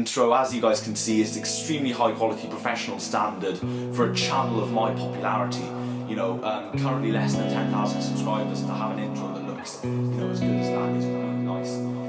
intro. As you guys can see, is extremely high quality professional standard for a channel of my popularity. You know, um, currently less than 10,000 subscribers to have an intro that looks, you know, as good as that is really nice.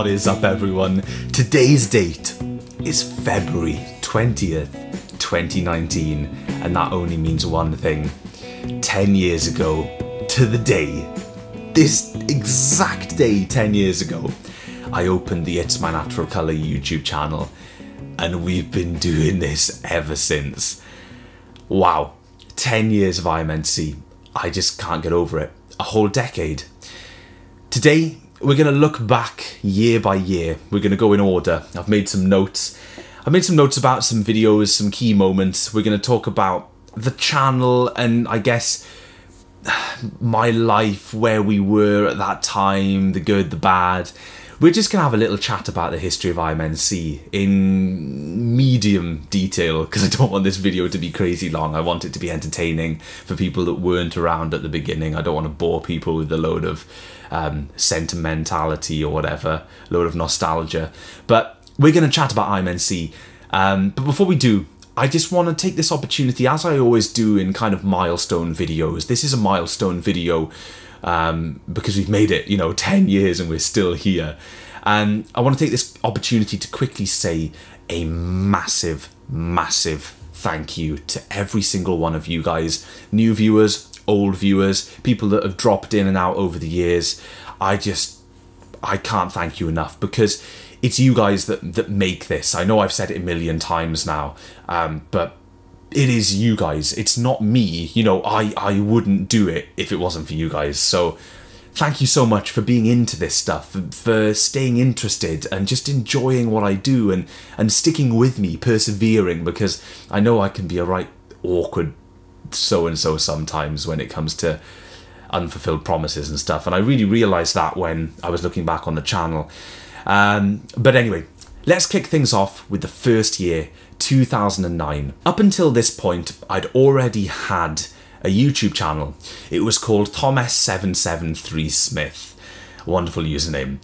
What is up, everyone? Today's date is February 20th, 2019, and that only means one thing 10 years ago to the day, this exact day 10 years ago, I opened the It's My Natural Colour YouTube channel, and we've been doing this ever since. Wow, 10 years of IMNC. I just can't get over it. A whole decade. Today, we're going to look back year by year. We're going to go in order. I've made some notes. I've made some notes about some videos, some key moments. We're going to talk about the channel and I guess my life, where we were at that time, the good, the bad. We're just going to have a little chat about the history of IMNC in medium detail because I don't want this video to be crazy long. I want it to be entertaining for people that weren't around at the beginning. I don't want to bore people with a load of um, sentimentality or whatever, a load of nostalgia. But we're going to chat about IMNC. Um, but before we do, I just want to take this opportunity, as I always do in kind of milestone videos. This is a milestone video um, because we've made it, you know, 10 years and we're still here. And I want to take this opportunity to quickly say a massive, massive thank you to every single one of you guys, new viewers, old viewers, people that have dropped in and out over the years. I just, I can't thank you enough because it's you guys that that make this. I know I've said it a million times now, um, but it is you guys. It's not me. You know, I I wouldn't do it if it wasn't for you guys. So thank you so much for being into this stuff, for, staying interested and just enjoying what I do and and sticking with me, persevering because I know I can be a right awkward so and so sometimes when it comes to unfulfilled promises and stuff. And I really realized that when I was looking back on the channel. Um, but anyway, let's kick things off with the first year, 2009. Up until this point, I'd already had a YouTube channel. It was called Thomas773 Smith. Wonderful username.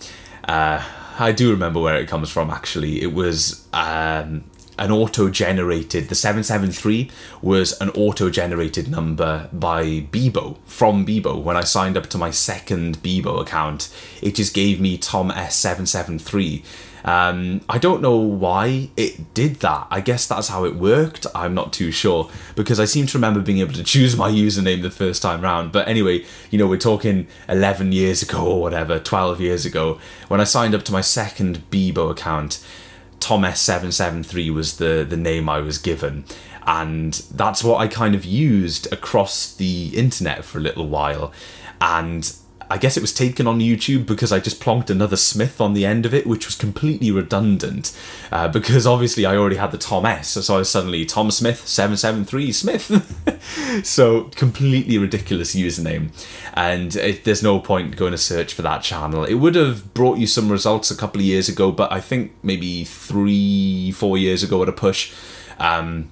Uh, I do remember where it comes from actually. It was um, an auto-generated the 773 was an auto-generated number by Bebo from Bebo when I signed up to my second Bebo account it just gave me Tom S773 um, I don't know why it did that I guess that's how it worked I'm not too sure because I seem to remember being able to choose my username the first time round but anyway you know we're talking 11 years ago or whatever 12 years ago when I signed up to my second Bebo account Tom S773 was the, the name I was given. And that's what I kind of used across the internet for a little while. And I guess it was taken on YouTube because I just plonked another Smith on the end of it, which was completely redundant. Uh, because obviously I already had the Tom S, so I was suddenly Tom Smith 773 Smith. so completely ridiculous username, and it, there's no point going to search for that channel. It would have brought you some results a couple of years ago, but I think maybe three, four years ago at a push. Um,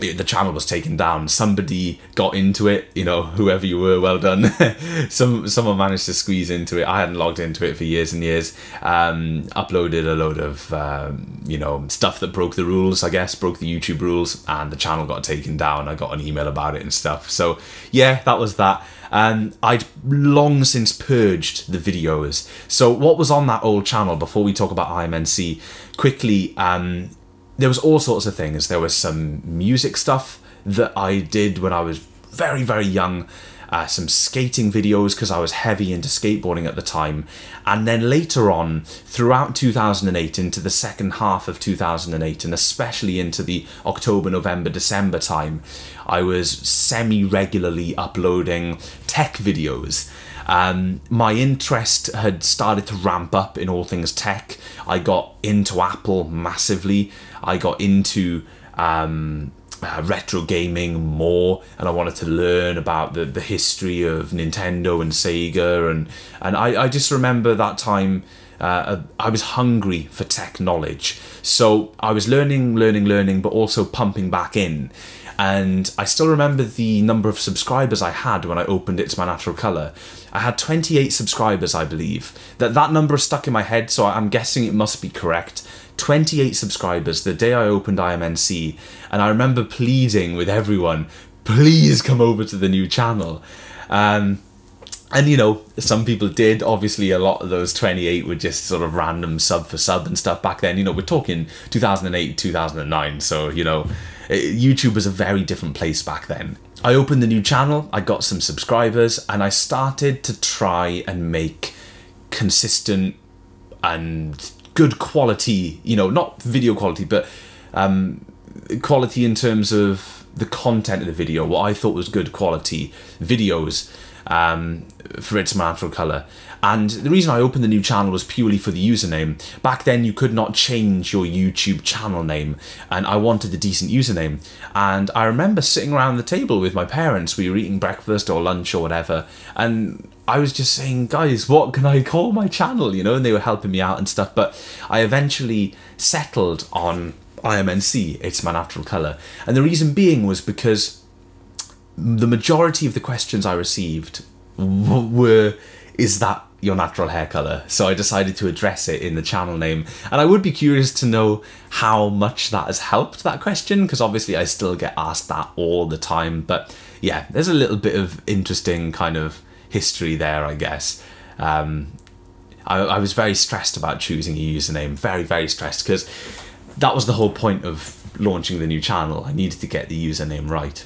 the channel was taken down. Somebody got into it, you know, whoever you were, well done. Some someone managed to squeeze into it. I hadn't logged into it for years and years. Um, uploaded a load of um, you know stuff that broke the rules, I guess, broke the YouTube rules, and the channel got taken down. I got an email about it and stuff. So yeah, that was that. Um, I'd long since purged the videos. So what was on that old channel before we talk about IMNC? Quickly, um, there was all sorts of things. There was some music stuff that I did when I was very, very young. Uh, some skating videos because I was heavy into skateboarding at the time. And then later on, throughout 2008, into the second half of 2008, and especially into the October, November, December time, I was semi regularly uploading tech videos. Um, my interest had started to ramp up in all things tech. I got into Apple massively. I got into um, uh, retro gaming more, and I wanted to learn about the, the history of Nintendo and Sega, and and I, I just remember that time uh, I was hungry for tech knowledge. So I was learning, learning, learning, but also pumping back in. And I still remember the number of subscribers I had when I opened It's My Natural Colour. I had 28 subscribers, I believe. That that number stuck in my head, so I'm guessing it must be correct. 28 subscribers the day I opened IMNC, and I remember pleading with everyone, please come over to the new channel. Um, and you know, some people did. Obviously, a lot of those 28 were just sort of random sub for sub and stuff back then. You know, we're talking 2008, 2009. So, you know, YouTube was a very different place back then. I opened the new channel, I got some subscribers, and I started to try and make consistent and good quality, you know, not video quality, but um, quality in terms of the content of the video, what I thought was good quality videos um, for its natural colour. And the reason I opened the new channel was purely for the username. Back then, you could not change your YouTube channel name, and I wanted a decent username. And I remember sitting around the table with my parents, we were eating breakfast or lunch or whatever, and I was just saying, guys, what can I call my channel? You know, and they were helping me out and stuff. But I eventually settled on IMNC, It's My Natural Colour. And the reason being was because the majority of the questions I received were, is that your natural hair color. So I decided to address it in the channel name. And I would be curious to know how much that has helped that question, because obviously I still get asked that all the time. But yeah, there's a little bit of interesting kind of history there, I guess. Um, I, I was very stressed about choosing a username, very, very stressed, because that was the whole point of launching the new channel. I needed to get the username right.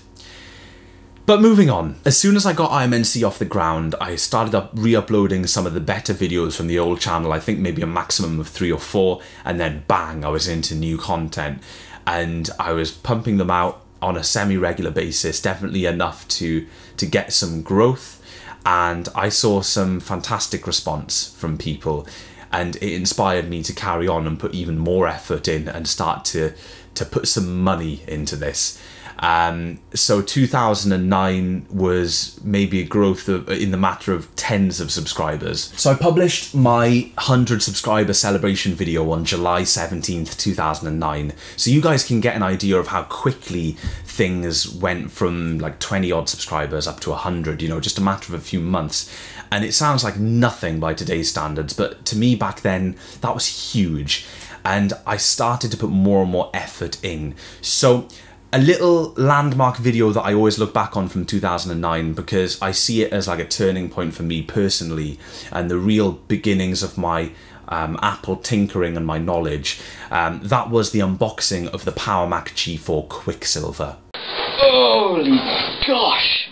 But moving on, as soon as I got IMNC off the ground, I started up re-uploading some of the better videos from the old channel, I think maybe a maximum of three or four, and then bang, I was into new content. And I was pumping them out on a semi-regular basis, definitely enough to, to get some growth. And I saw some fantastic response from people and it inspired me to carry on and put even more effort in and start to to put some money into this. Um, so 2009 was maybe a growth of, in the matter of tens of subscribers. So I published my 100 subscriber celebration video on July 17th, 2009. So you guys can get an idea of how quickly things went from like 20 odd subscribers up to 100, you know, just a matter of a few months. And it sounds like nothing by today's standards, but to me back then, that was huge. And I started to put more and more effort in. So a little landmark video that I always look back on from 2009 because I see it as like a turning point for me personally and the real beginnings of my um, Apple tinkering and my knowledge. Um, that was the unboxing of the Power Mac G4 Quicksilver. Holy gosh!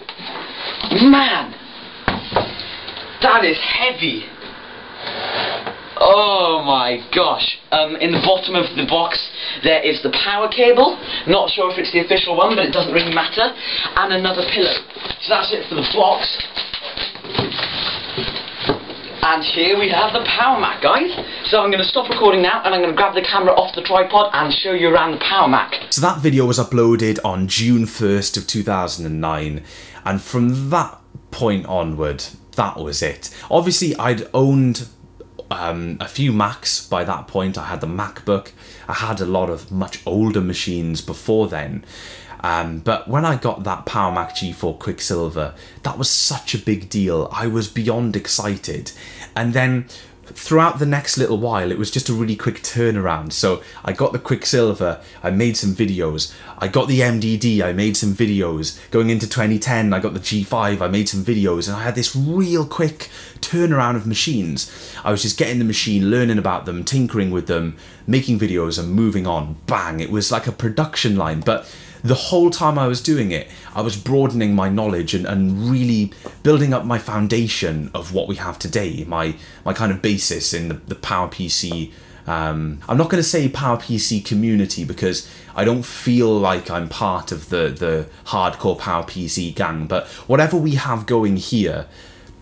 Man! That is heavy! Oh my gosh. Um, in the bottom of the box there is the power cable. Not sure if it's the official one, but it doesn't really matter. And another pillow. So that's it for the box. And here we have the Power Mac, guys. So I'm going to stop recording now, and I'm going to grab the camera off the tripod and show you around the Power Mac. So that video was uploaded on June 1st of 2009, and from that point onward, that was it. Obviously, I'd owned um, a few Macs by that point. I had the MacBook. I had a lot of much older machines before then. Um, but when I got that Power Mac G4 Quicksilver, that was such a big deal. I was beyond excited. And then throughout the next little while, it was just a really quick turnaround. So I got the Quicksilver, I made some videos. I got the MDD, I made some videos. Going into 2010, I got the G5, I made some videos. And I had this real quick turnaround of machines. I was just getting the machine, learning about them, tinkering with them, making videos and moving on. Bang! It was like a production line. But the whole time I was doing it, I was broadening my knowledge and, and really building up my foundation of what we have today, my my kind of basis in the, the PowerPC. Um, I'm not going to say PowerPC community because I don't feel like I'm part of the the hardcore PowerPC gang. But whatever we have going here,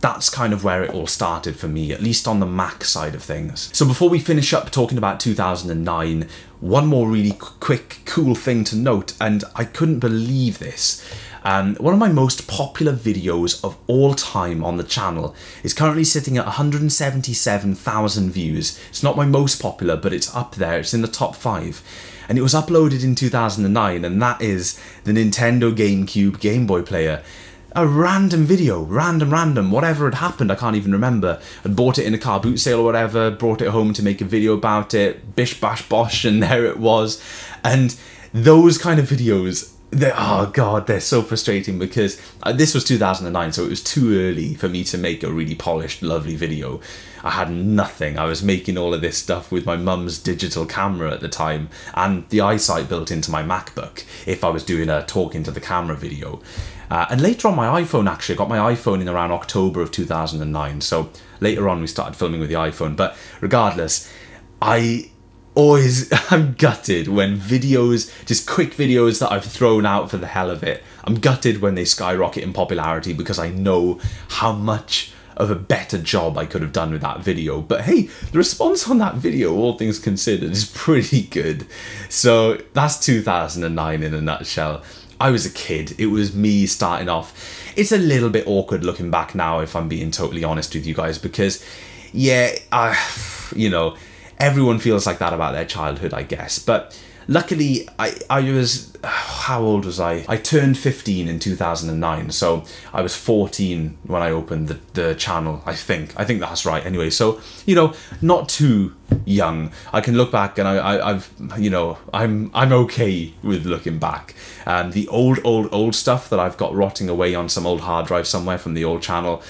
that's kind of where it all started for me, at least on the Mac side of things. So before we finish up talking about 2009, one more really quick, cool thing to note, and I couldn't believe this. Um, one of my most popular videos of all time on the channel is currently sitting at 177,000 views. It's not my most popular, but it's up there. It's in the top five. And it was uploaded in 2009, and that is the Nintendo GameCube Game Boy player a random video, random, random, whatever had happened, I can't even remember. I'd bought it in a car boot sale or whatever, brought it home to make a video about it, bish bash bosh, and there it was. And those kind of videos, they oh god, they're so frustrating because uh, this was 2009, so it was too early for me to make a really polished, lovely video. I had nothing. I was making all of this stuff with my mum's digital camera at the time and the iSight built into my MacBook if I was doing a talking to the camera video. Uh, and later on, my iPhone actually, I got my iPhone in around October of 2009. So later on, we started filming with the iPhone. But regardless, I always I'm gutted when videos, just quick videos that I've thrown out for the hell of it. I'm gutted when they skyrocket in popularity because I know how much of a better job I could have done with that video. But hey, the response on that video, all things considered, is pretty good. So that's 2009 in a nutshell. I was a kid. It was me starting off. It's a little bit awkward looking back now, if I'm being totally honest with you guys, because, yeah, I, you know, everyone feels like that about their childhood, I guess. But luckily, I, I was, how old was I? I turned 15 in 2009, so I was 14 when I opened the, the channel, I think. I think that's right. Anyway, so, you know, not too young. I can look back and I, I, have you know, I'm, I'm okay with looking back. Um, the old, old, old stuff that I've got rotting away on some old hard drive somewhere from the old channel,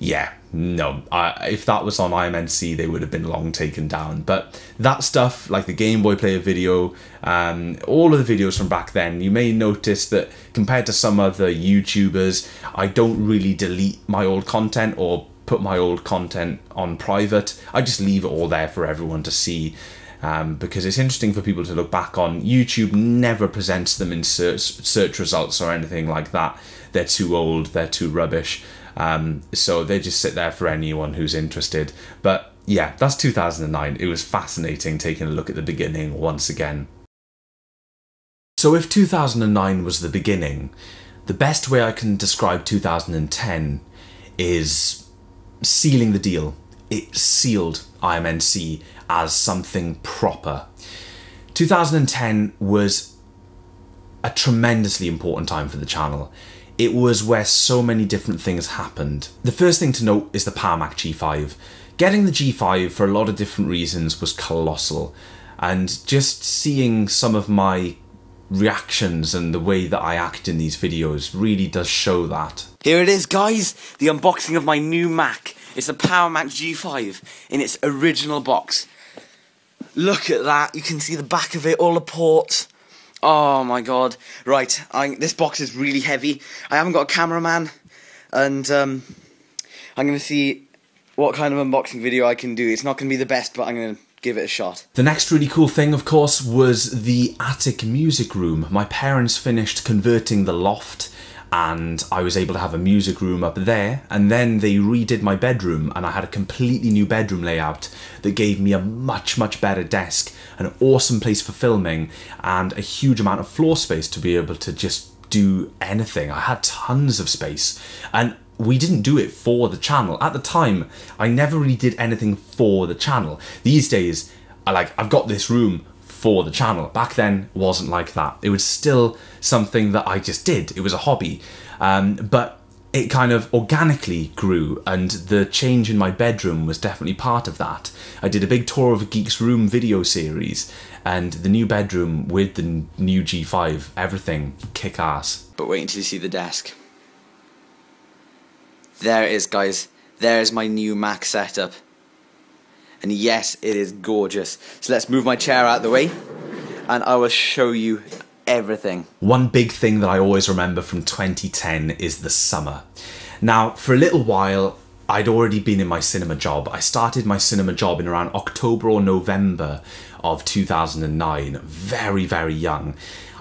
yeah, no. I, if that was on IMNC, they would have been long taken down. But that stuff, like the Game Boy Player video, um, all of the videos from back then, you may notice that compared to some other YouTubers, I don't really delete my old content or put my old content on private. I just leave it all there for everyone to see. Um, because it's interesting for people to look back on. YouTube never presents them in search, search results or anything like that. They're too old, they're too rubbish. Um, so they just sit there for anyone who's interested. But yeah, that's 2009. It was fascinating taking a look at the beginning once again. So if 2009 was the beginning, the best way I can describe 2010 is sealing the deal. It sealed IMNC as something proper. 2010 was a tremendously important time for the channel it was where so many different things happened. The first thing to note is the Power Mac G5. Getting the G5 for a lot of different reasons was colossal, and just seeing some of my reactions and the way that I act in these videos really does show that. Here it is guys, the unboxing of my new Mac. It's the Power Mac G5 in its original box. Look at that, you can see the back of it, all the ports. Oh my god. Right, I, this box is really heavy. I haven't got a cameraman, and um, I'm going to see what kind of unboxing video I can do. It's not going to be the best, but I'm going to give it a shot. The next really cool thing, of course, was the attic music room. My parents finished converting the loft and I was able to have a music room up there and then they redid my bedroom and I had a completely new bedroom layout that gave me a much much better desk an awesome place for filming and a huge amount of floor space to be able to just do anything. I had tons of space and we didn't do it for the channel. At the time I never really did anything for the channel. These days I like I've got this room for the channel. Back then, wasn't like that. It was still something that I just did. It was a hobby. Um, but it kind of organically grew, and the change in my bedroom was definitely part of that. I did a big tour of Geek's Room video series, and the new bedroom with the new G5, everything kick ass. But wait until you see the desk. There it is, guys. There's my new Mac setup. And yes, it is gorgeous. So let's move my chair out of the way and I will show you everything. One big thing that I always remember from 2010 is the summer. Now, for a little while, I'd already been in my cinema job. I started my cinema job in around October or November of 2009, very, very young.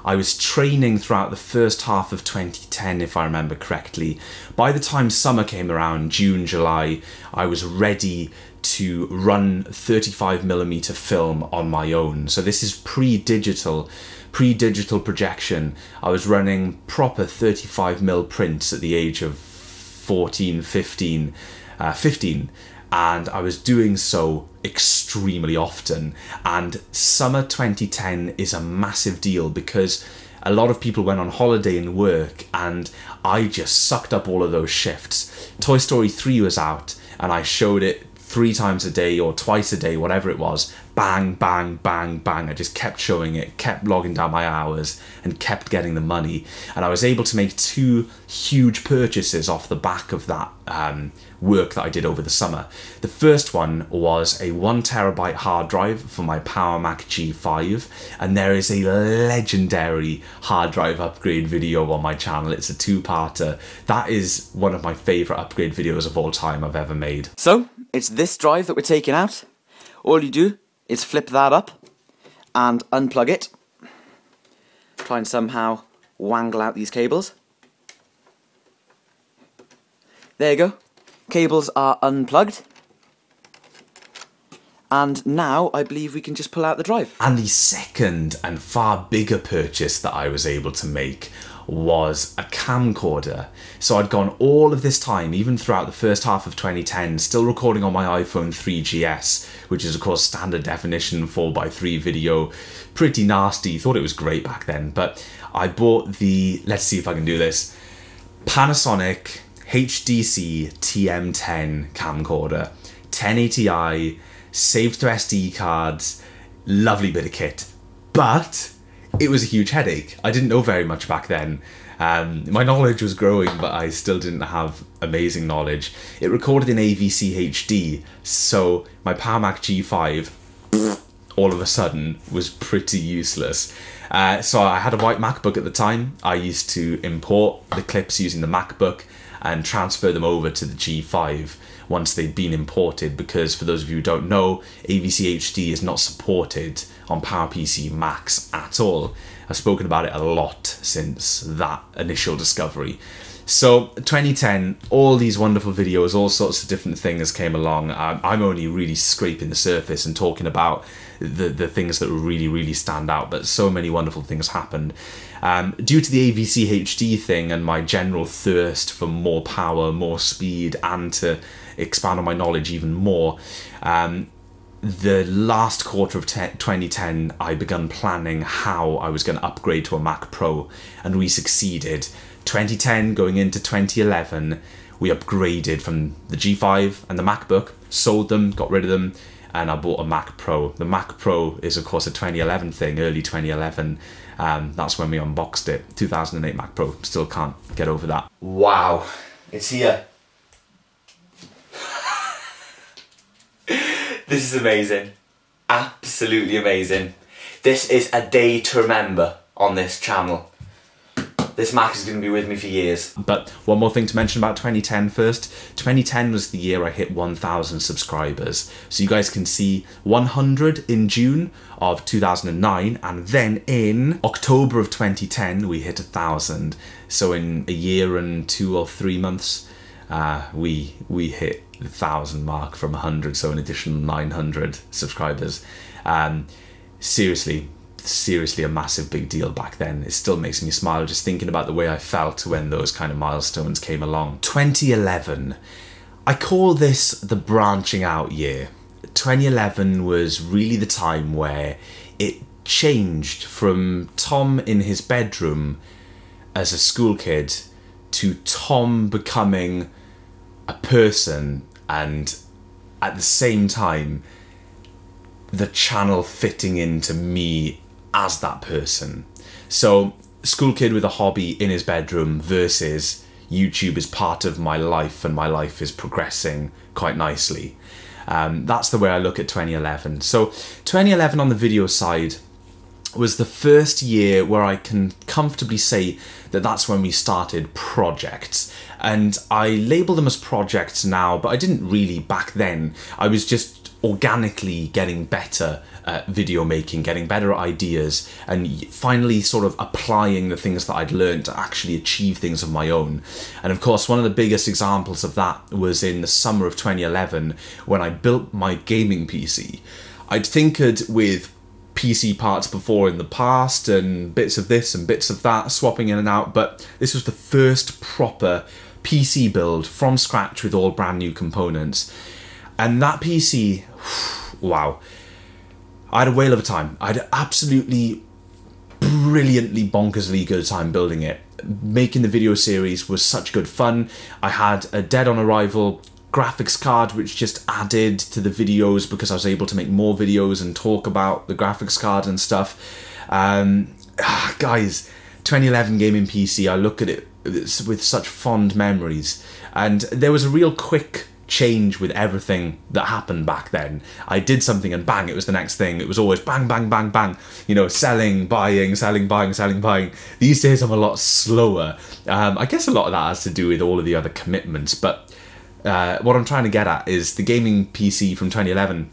I was training throughout the first half of 2010, if I remember correctly. By the time summer came around, June, July, I was ready to run 35mm film on my own. So this is pre-digital, pre-digital projection. I was running proper 35mm prints at the age of 14, 15, uh, 15 and I was doing so extremely often. And summer 2010 is a massive deal because a lot of people went on holiday and work, and I just sucked up all of those shifts. Toy Story 3 was out, and I showed it three times a day or twice a day, whatever it was, bang, bang, bang, bang. I just kept showing it, kept logging down my hours, and kept getting the money. And I was able to make two huge purchases off the back of that um, work that I did over the summer. The first one was a one terabyte hard drive for my Power Mac G5, and there is a legendary hard drive upgrade video on my channel. It's a two parter. That is one of my favorite upgrade videos of all time I've ever made. So, it's this drive that we're taking out. All you do is flip that up and unplug it. Try and somehow wangle out these cables. There you go. Cables are unplugged. And now I believe we can just pull out the drive. And the second and far bigger purchase that I was able to make was a camcorder. So I'd gone all of this time, even throughout the first half of 2010, still recording on my iPhone 3GS, which is of course standard definition 4x3 video. Pretty nasty, thought it was great back then, but I bought the, let's see if I can do this, Panasonic HDC TM10 camcorder, 1080i, saved to SD cards, lovely bit of kit. But it was a huge headache. I didn't know very much back then. Um, my knowledge was growing, but I still didn't have amazing knowledge. It recorded in AVC HD, so my Power Mac G5 all of a sudden was pretty useless. Uh, so I had a white MacBook at the time. I used to import the clips using the MacBook and transfer them over to the G5 once they've been imported because for those of you who don't know, AVC HD is not supported on PowerPC Macs at all. I've spoken about it a lot since that initial discovery. So 2010, all these wonderful videos, all sorts of different things came along. I'm only really scraping the surface and talking about the, the things that really, really stand out, but so many wonderful things happened. Um, due to the AVC HD thing and my general thirst for more power, more speed, and to expand on my knowledge even more, um, the last quarter of 2010, I began planning how I was going to upgrade to a Mac Pro, and we succeeded. 2010 going into 2011, we upgraded from the G5 and the MacBook, sold them, got rid of them, and I bought a Mac Pro. The Mac Pro is, of course, a 2011 thing, early 2011. Um, that's when we unboxed it. 2008 Mac Pro. Still can't get over that. Wow, it's here. This is amazing. Absolutely amazing. This is a day to remember on this channel. This Mac is going to be with me for years. But one more thing to mention about 2010 first. 2010 was the year I hit 1,000 subscribers. So you guys can see 100 in June of 2009 and then in October of 2010 we hit 1,000. So in a year and two or three months uh, we we hit thousand mark from 100 so an additional 900 subscribers. Um, seriously seriously a massive big deal back then. It still makes me smile just thinking about the way i felt when those kind of milestones came along. 2011 i call this the branching out year. 2011 was really the time where it changed from tom in his bedroom as a school kid to tom becoming a person and at the same time the channel fitting into me as that person. So, school kid with a hobby in his bedroom versus YouTube is part of my life and my life is progressing quite nicely. Um, that's the way I look at 2011. So, 2011 on the video side was the first year where I can comfortably say that that's when we started projects. And I label them as projects now, but I didn't really back then. I was just organically getting better at video making, getting better at ideas, and finally sort of applying the things that I'd learned to actually achieve things of my own. And of course, one of the biggest examples of that was in the summer of 2011 when I built my gaming PC. I'd tinkered with PC parts before in the past and bits of this and bits of that, swapping in and out, but this was the first proper PC build from scratch with all brand new components. And that PC, wow. I had a whale of a time. I had absolutely brilliantly bonkersly good time building it. Making the video series was such good fun. I had a dead on arrival graphics card which just added to the videos because I was able to make more videos and talk about the graphics card and stuff. Um, ah, guys, 2011 gaming PC, I look at it with such fond memories. And there was a real quick change with everything that happened back then. I did something and bang, it was the next thing. It was always bang, bang, bang, bang. You know, selling, buying, selling, buying, selling, buying. These days I'm a lot slower. Um, I guess a lot of that has to do with all of the other commitments, but uh, what I'm trying to get at is the gaming PC from 2011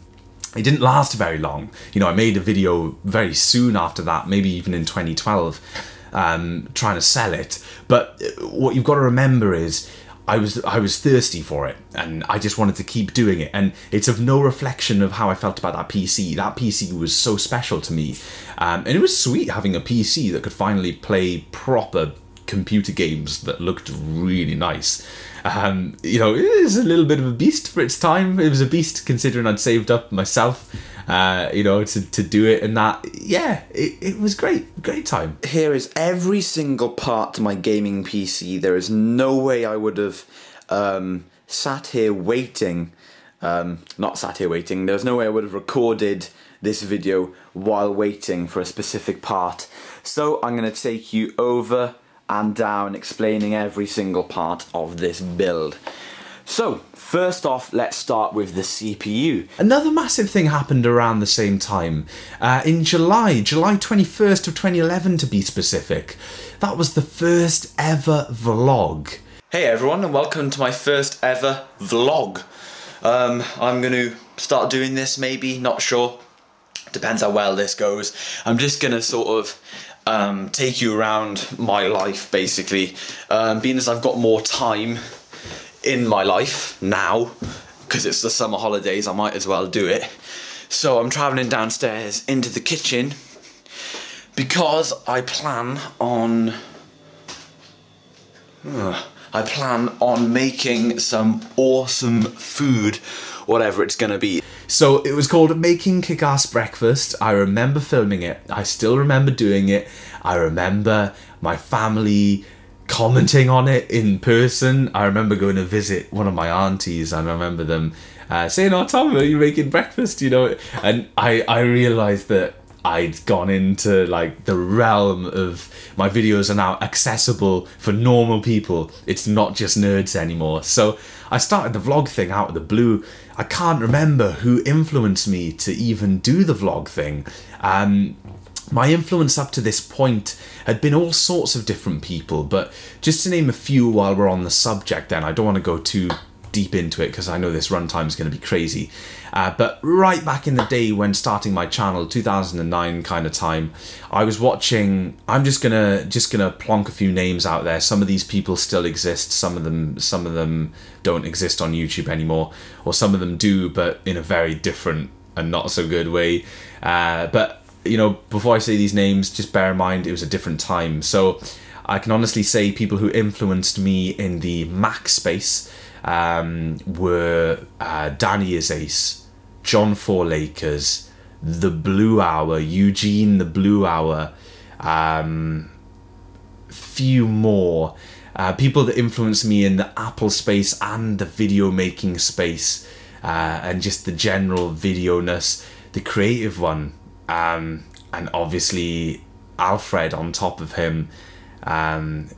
it didn't last very long. You know, I made a video very soon after that, maybe even in 2012, um, trying to sell it. But uh, what you've got to remember is I was I was thirsty for it, and I just wanted to keep doing it. And it's of no reflection of how I felt about that PC. That PC was so special to me, um, and it was sweet having a PC that could finally play proper computer games that looked really nice. Um, you know, it was a little bit of a beast for its time. It was a beast considering I'd saved up myself, uh, you know, to, to do it. And that, yeah, it, it was great. Great time. Here is every single part to my gaming PC. There is no way I would have um, sat here waiting. Um, not sat here waiting. There's no way I would have recorded this video while waiting for a specific part. So I'm going to take you over and down explaining every single part of this build. So, first off, let's start with the CPU. Another massive thing happened around the same time. Uh, in July, July 21st of 2011 to be specific. That was the first ever vlog. Hey everyone and welcome to my first ever vlog. Um, I'm going to start doing this maybe, not sure. Depends how well this goes. I'm just going to sort of um, take you around my life basically. Um, being as I've got more time in my life now, because it's the summer holidays, I might as well do it. So I'm travelling downstairs into the kitchen because I plan on. Uh, I plan on making some awesome food, whatever it's gonna be. So it was called Making Kick-Ass Breakfast. I remember filming it. I still remember doing it. I remember my family commenting on it in person. I remember going to visit one of my aunties and I remember them uh, saying, oh, Tom, are you making breakfast? You know, and I, I realized that I'd gone into like the realm of my videos are now accessible for normal people. It's not just nerds anymore. So I started the vlog thing out of the blue. I can't remember who influenced me to even do the vlog thing. Um, my influence up to this point had been all sorts of different people, but just to name a few while we're on the subject then, I don't want to go too deep into it because I know this runtime is going to be crazy. Uh, but right back in the day when starting my channel, 2009 kind of time, I was watching. I'm just gonna just gonna plonk a few names out there. Some of these people still exist. Some of them some of them don't exist on YouTube anymore, or some of them do, but in a very different and not so good way. Uh, but you know, before I say these names, just bear in mind it was a different time. So I can honestly say people who influenced me in the Mac space um, were uh, Danny Ace, John Four Lakers, The Blue Hour, Eugene The Blue Hour, um, few more. Uh, people that influenced me in the Apple space and the video making space, uh, and just the general video ness. The creative one, um, and obviously Alfred on top of him. Um,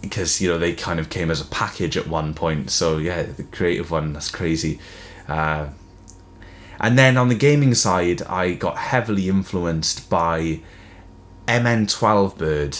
because you know they kind of came as a package at one point. So yeah, the creative one that's crazy. Uh, and then on the gaming side, I got heavily influenced by MN12 Bird.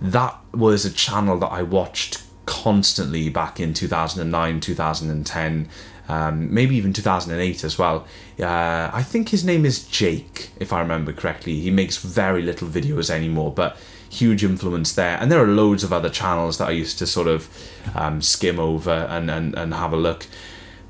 That was a channel that I watched constantly back in 2009, 2010. um, maybe even 2008 as well. Uh, I think his name is Jake, if I remember correctly. He makes very little videos anymore, but huge influence there. And there are loads of other channels that I used to sort of um, skim over and, and, and have a look.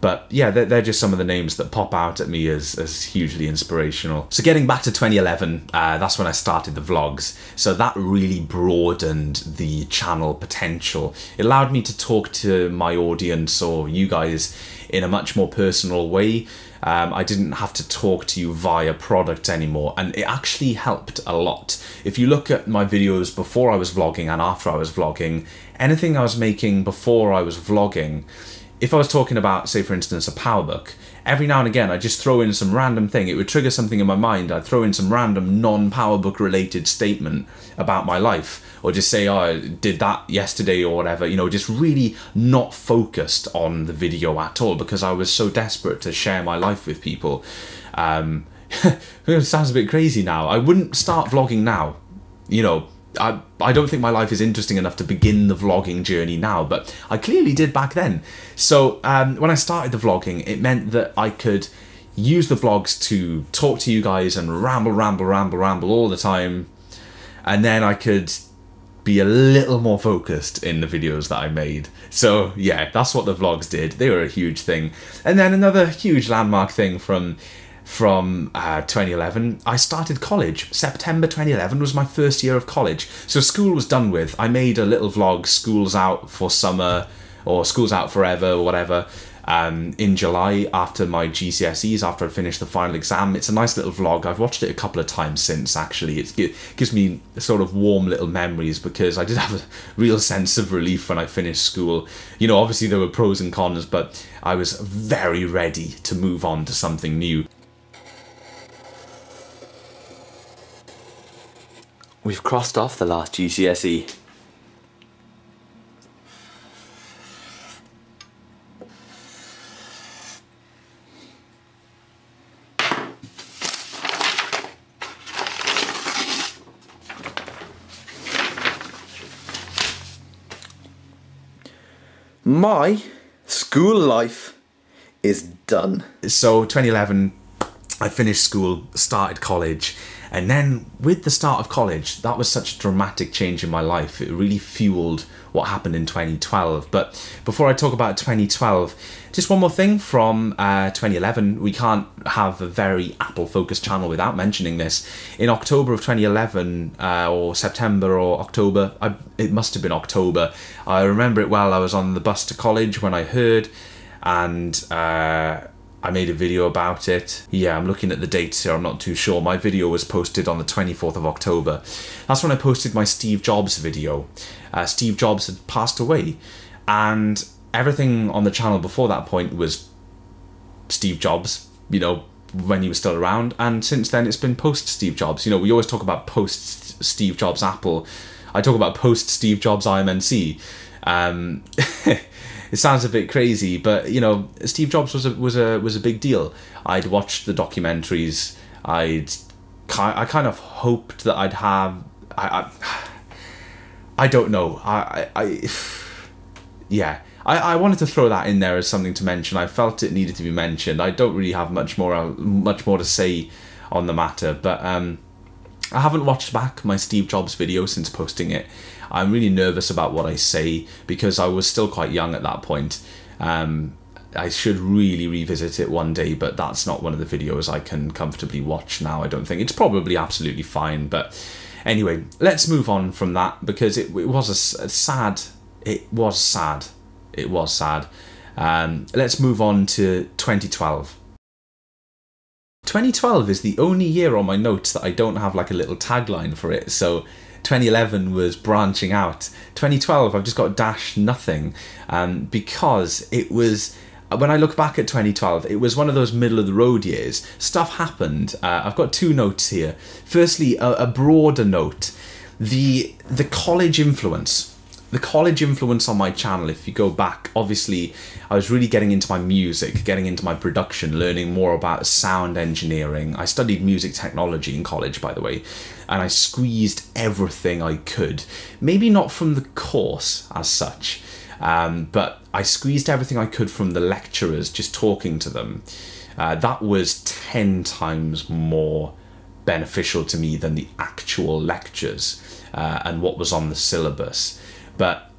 But yeah, they're, they're, just some of the names that pop out at me as, as hugely inspirational. So getting back to 2011, uh, that's when I started the vlogs. So that really broadened the channel potential. It allowed me to talk to my audience or you guys in a much more personal way. Um, I didn't have to talk to you via product anymore, and it actually helped a lot. If you look at my videos before I was vlogging and after I was vlogging, anything I was making before I was vlogging, if I was talking about, say, for instance, a PowerBook, every now and again I'd just throw in some random thing. It would trigger something in my mind. I'd throw in some random non PowerBook related statement about my life, or just say, oh, I did that yesterday or whatever. You know, just really not focused on the video at all because I was so desperate to share my life with people. Um, it sounds a bit crazy now. I wouldn't start vlogging now. You know, I, I don't think my life is interesting enough to begin the vlogging journey now, but I clearly did back then. So um, when I started the vlogging, it meant that I could use the vlogs to talk to you guys and ramble, ramble, ramble, ramble all the time. And then I could be a little more focused in the videos that I made. So yeah, that's what the vlogs did. They were a huge thing. And then another huge landmark thing from from uh, 2011. I started college. September 2011 was my first year of college. So school was done with. I made a little vlog, School's Out for Summer or School's Out Forever or whatever. Um, in July after my GCSEs, after I finished the final exam. It's a nice little vlog. I've watched it a couple of times since, actually. It gives me sort of warm little memories because I did have a real sense of relief when I finished school. You know, obviously there were pros and cons, but I was very ready to move on to something new. We've crossed off the last GCSE. My school life is done. So 2011, I finished school, started college, and then with the start of college, that was such a dramatic change in my life. It really fueled what happened in 2012. But before I talk about 2012, just one more thing from uh, 2011. We can't have a very Apple focused channel without mentioning this. In October of 2011, uh, or September or October, I, it must have been October. I remember it well. I was on the bus to college when I heard, and uh, I made a video about it. Yeah, I'm looking at the dates here, I'm not too sure. My video was posted on the 24th of October. That's when I posted my Steve Jobs video. Uh, Steve Jobs had passed away, and everything on the channel before that point was Steve Jobs, you know, when he was still around, and since then it's been post Steve Jobs. You know, we always talk about post Steve Jobs Apple. I talk about post Steve Jobs IMNC. Um, it sounds a bit crazy, but you know, Steve Jobs was a was a was a big deal. I'd watched the documentaries. I'd I kind of hoped that I'd have I I, I don't know. I I, I yeah. I, I wanted to throw that in there as something to mention. I felt it needed to be mentioned. I don't really have much more much more to say on the matter, but um, I haven't watched back my Steve Jobs video since posting it. I'm really nervous about what I say because I was still quite young at that point. Um, I should really revisit it one day, but that's not one of the videos I can comfortably watch now. I don't think it's probably absolutely fine, but anyway, let's move on from that because it, it was a, a, sad. It was sad. It was sad. Um, let's move on to 2012. 2012 is the only year on my notes that I don't have like a little tagline for it. So 2011 was branching out. 2012, I've just got dash nothing um, because it was. When I look back at 2012, it was one of those middle of the road years. Stuff happened. Uh, I've got two notes here. Firstly, a, a broader note: the the college influence the college influence on my channel, if you go back, obviously I was really getting into my music, getting into my production, learning more about sound engineering. I studied music technology in college, by the way, and I squeezed everything I could. Maybe not from the course as such, Um, but I squeezed everything I could from the lecturers, just talking to them. Uh, that was 10 times more beneficial to me than the actual lectures uh, and what was on the syllabus. But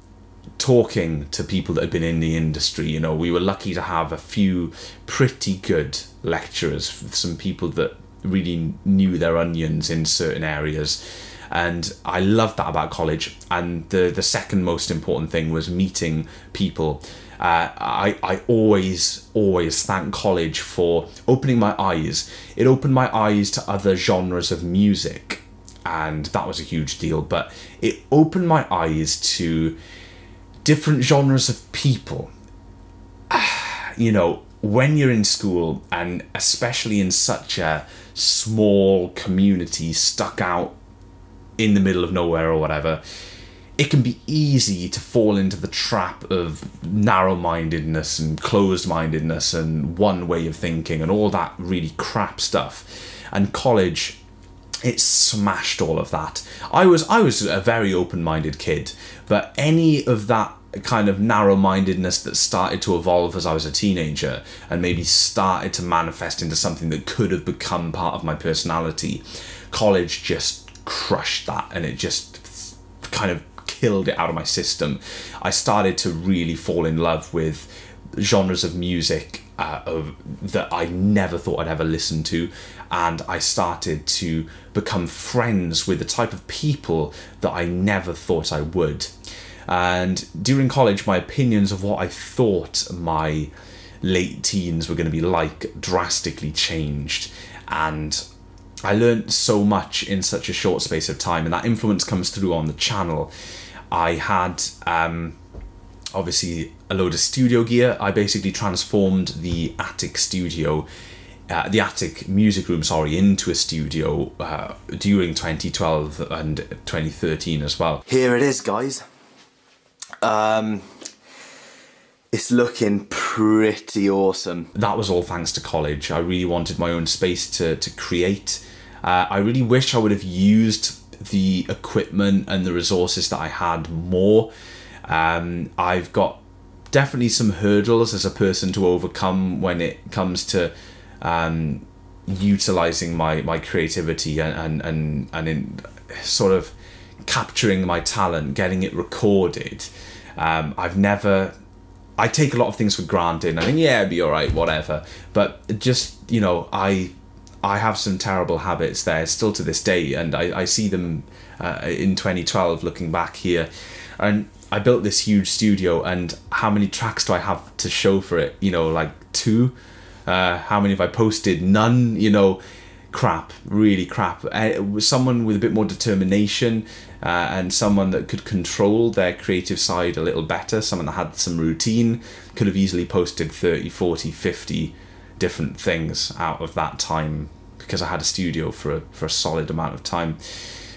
talking to people that had been in the industry, you know, we were lucky to have a few pretty good lecturers, some people that really knew their onions in certain areas. And I loved that about college. And the, the second most important thing was meeting people. Uh, I, I always, always thank college for opening my eyes. It opened my eyes to other genres of music, and that was a huge deal. But it opened my eyes to different genres of people. You know, when you're in school, and especially in such a small community stuck out in the middle of nowhere or whatever, it can be easy to fall into the trap of narrow mindedness and closed mindedness and one way of thinking and all that really crap stuff. And college, it smashed all of that. I was I was a very open minded kid, but any of that kind of narrow mindedness that started to evolve as I was a teenager and maybe started to manifest into something that could have become part of my personality, college just crushed that and it just kind of killed it out of my system. I started to really fall in love with genres of music uh, of, that I never thought I'd ever listen to, and I started to become friends with the type of people that I never thought I would. And during college, my opinions of what I thought my late teens were going to be like drastically changed, and I learned so much in such a short space of time, and that influence comes through on the channel. I had um, obviously a load of studio gear. I basically transformed the attic studio, uh, the attic music room, sorry, into a studio uh, during 2012 and 2013 as well. Here it is, guys. Um, it's looking pretty awesome. That was all thanks to college. I really wanted my own space to, to create. Uh, I really wish I would have used the equipment and the resources that I had more. Um, I've got definitely some hurdles as a person to overcome when it comes to um, utilizing my, my creativity and, and, and, and in sort of capturing my talent, getting it recorded. Um, I've never. I take a lot of things for granted. I think yeah, it'd be all right, whatever. But just you know, I I have some terrible habits there still to this day, and I, I see them uh, in 2012 looking back here. And I built this huge studio, and how many tracks do I have to show for it? You know, like two. Uh, how many have I posted? None. You know, crap, really crap. Uh, someone with a bit more determination uh, and someone that could control their creative side a little better, someone that had some routine, could have easily posted 30, 40, 50 different things out of that time because I had a studio for a, for a solid amount of time.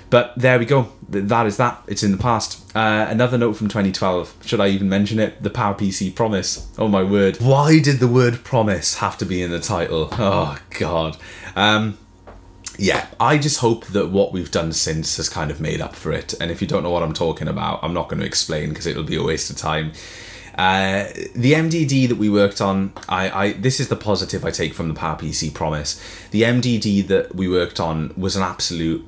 But there we go. That is that. It's in the past. Uh, another note from 2012. Should I even mention it? The PowerPC promise. Oh my word. Why did the word promise have to be in the title? Oh god. Um, yeah, I just hope that what we've done since has kind of made up for it. And if you don't know what I'm talking about, I'm not going to explain because it'll be a waste of time. Uh, the MDD that we worked on, I, I this is the positive I take from the PowerPC promise. The MDD that we worked on was an absolute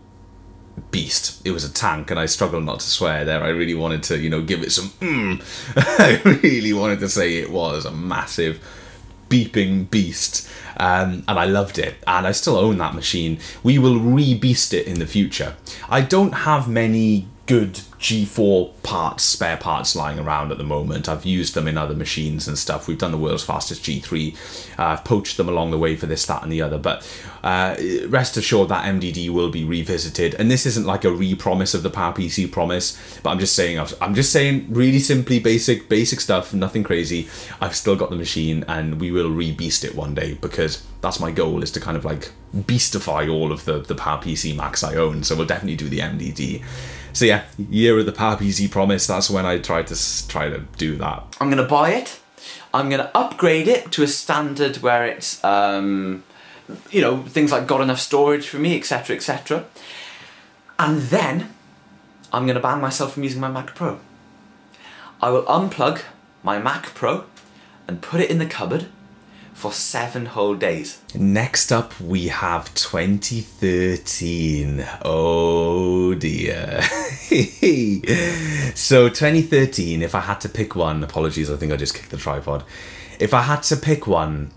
beast. It was a tank, and I struggled not to swear there. I really wanted to, you know, give it some. Mm. I really wanted to say it was a massive beeping beast. Um, and I loved it, and I still own that machine. We will re-beast it in the future. I don't have many good G4 parts, spare parts lying around at the moment. I've used them in other machines and stuff. We've done the world's fastest G3. Uh, I've poached them along the way for this, that, and the other. But uh, rest assured that MDD will be revisited. And this isn't like a re-promise of the PowerPC promise, but I'm just saying, I'm just saying really simply basic, basic stuff, nothing crazy. I've still got the machine, and we will re-beast it one day because that's my goal is to kind of like beastify all of the the PowerPC Macs I own. So we'll definitely do the MDD. So yeah, year of the PowerPC promise. That's when I tried to try to do that. I'm gonna buy it. I'm gonna upgrade it to a standard where it's, um, you know, things like got enough storage for me, etc., etc. And then I'm gonna ban myself from using my Mac Pro. I will unplug my Mac Pro and put it in the cupboard for seven whole days. Next up, we have 2013. Oh dear. so, 2013, if I had to pick one, apologies, I think I just kicked the tripod. If I had to pick one,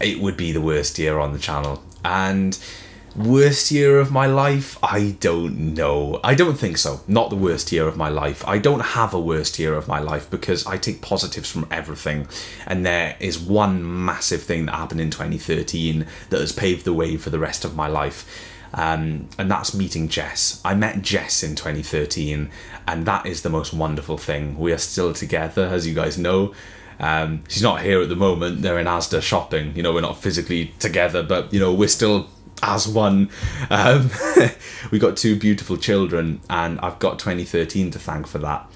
it would be the worst year on the channel. And Worst year of my life? I don't know. I don't think so. Not the worst year of my life. I don't have a worst year of my life because I take positives from everything. And there is one massive thing that happened in 2013 that has paved the way for the rest of my life. Um, and that's meeting Jess. I met Jess in 2013, and that is the most wonderful thing. We are still together, as you guys know. Um, she's not here at the moment. They're in Asda shopping. You know, we're not physically together, but you know, we're still as one. Um, we got two beautiful children, and I've got 2013 to thank for that.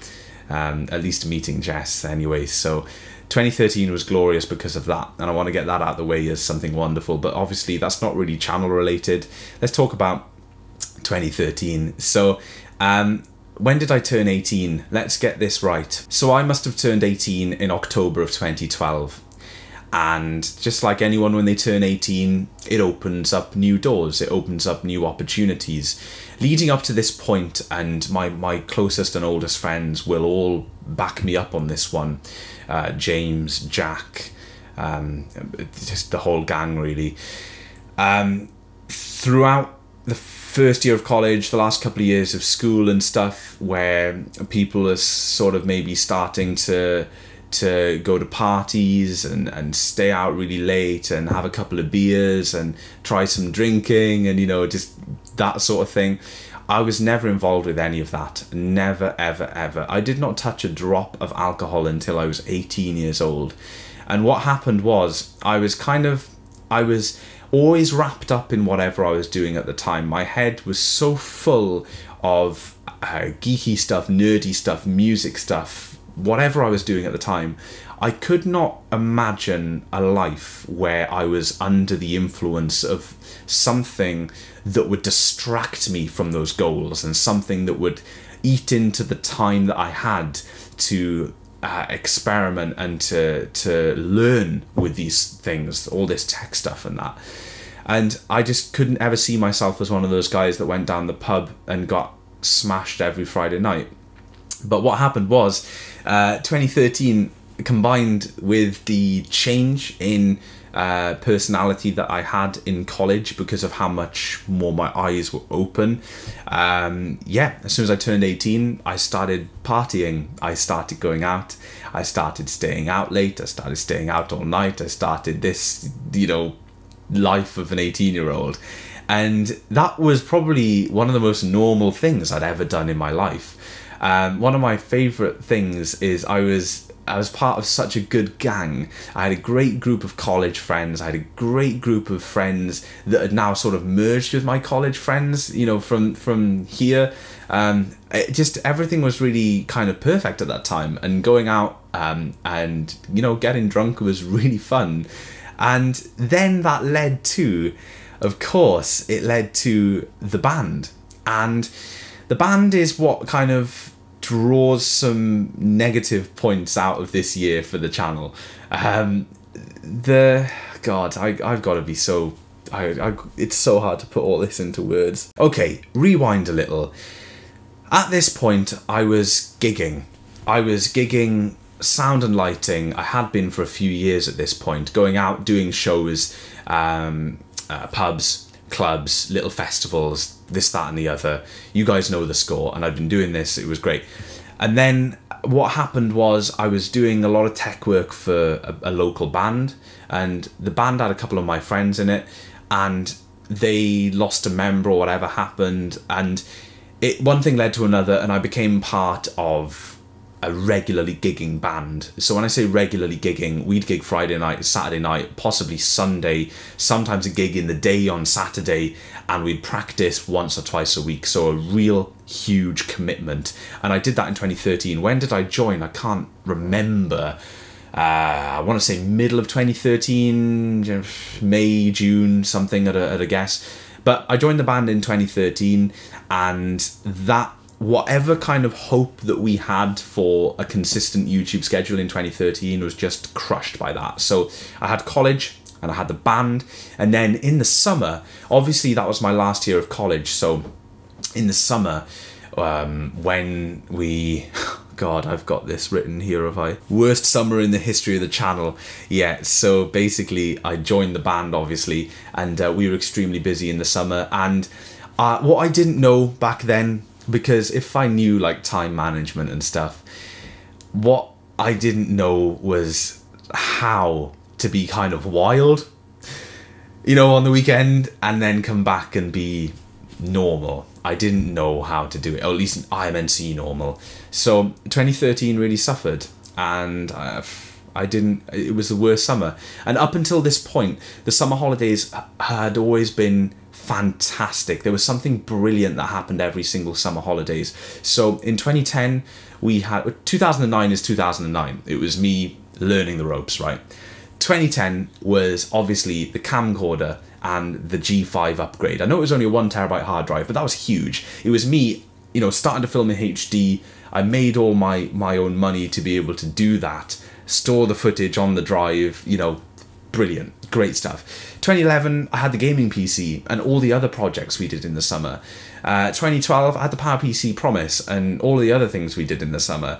Um, at least meeting Jess, anyway. So 2013 was glorious because of that, and I want to get that out of the way as something wonderful. But obviously, that's not really channel related. Let's talk about 2013. So, um, when did I turn 18? Let's get this right. So, I must have turned 18 in October of 2012 and just like anyone when they turn 18 it opens up new doors it opens up new opportunities. Leading up to this point and my my closest and oldest friends will all back me up on this one. Uh, james jack um, just the whole gang really. Um, throughout the first year of college the last couple of years of school and stuff where people are sort of maybe starting to to go to parties and, and stay out really late and have a couple of beers and try some drinking and you know just that sort of thing. I was never involved with any of that. Never ever ever. I did not touch a drop of alcohol until i was 18 years old. And what happened was i was kind of i was always wrapped up in whatever i was doing at the time. My head was so full of uh, geeky stuff nerdy stuff music stuff whatever I was doing at the time, I could not imagine a life where I was under the influence of something that would distract me from those goals and something that would eat into the time that I had to uh, experiment and to to learn with these things, all this tech stuff and that. And I just couldn't ever see myself as one of those guys that went down the pub and got smashed every Friday night. But what happened was, uh, 2013 combined with the change in uh, personality that I had in college because of how much more my eyes were open. Um, yeah, as soon as I turned 18, I started partying. I started going out. I started staying out late. I started staying out all night. I started this, you know, life of an 18 year old. And that was probably one of the most normal things I'd ever done in my life. Um, one of my favourite things is I was I was part of such a good gang. I had a great group of college friends. I had a great group of friends that had now sort of merged with my college friends. You know, from from here, um, just everything was really kind of perfect at that time. And going out um, and you know getting drunk was really fun. And then that led to, of course, it led to the band and the band is what kind of draws some negative points out of this year for the channel. Um, the God, I I've got to be so. I, I, it's so hard to put all this into words. Okay, rewind a little. At this point, I was gigging. I was gigging sound and lighting. I had been for a few years at this point, going out doing shows, um, uh, pubs, clubs, little festivals, this, that, and the other. You guys know the score, and I've been doing this. It was great. And then what happened was I was doing a lot of tech work for a, a local band, and the band had a couple of my friends in it, and they lost a member or whatever happened, and it one thing led to another, and I became part of a regularly gigging band. So when I say regularly gigging, we'd gig Friday night, Saturday night, possibly Sunday, sometimes a gig in the day on Saturday, and we'd practice once or twice a week. So a real huge commitment. And I did that in 2013. When did I join? I can't remember. Uh, I want to say middle of 2013, May, June, something at a, at a guess. But I joined the band in 2013, and that whatever kind of hope that we had for a consistent YouTube schedule in 2013 was just crushed by that. So I had college and I had the band, and then in the summer, obviously that was my last year of college. So in the summer, um, when we. God, I've got this written here. Have I? Worst summer in the history of the channel. Yeah. So basically, I joined the band, obviously, and uh, we were extremely busy in the summer. And uh, what I didn't know back then because if I knew like time management and stuff, what I didn't know was how to be kind of wild, you know, on the weekend and then come back and be normal. I didn't know how to do it, or at least IMNC normal. So 2013 really suffered, and I, I didn't. It was the worst summer, and up until this point, the summer holidays had always been fantastic. There was something brilliant that happened every single summer holidays. So in 2010, we had 2009 is 2009. It was me learning the ropes, right? 2010 was obviously the camcorder and the G5 upgrade. I know it was only a one terabyte hard drive, but that was huge. It was me, you know, starting to film in HD. I made all my my own money to be able to do that, store the footage on the drive, you know, brilliant, great stuff. 2011, I had the gaming PC and all the other projects we did in the summer. Uh, 2012, I had the power pc Promise and all the other things we did in the summer.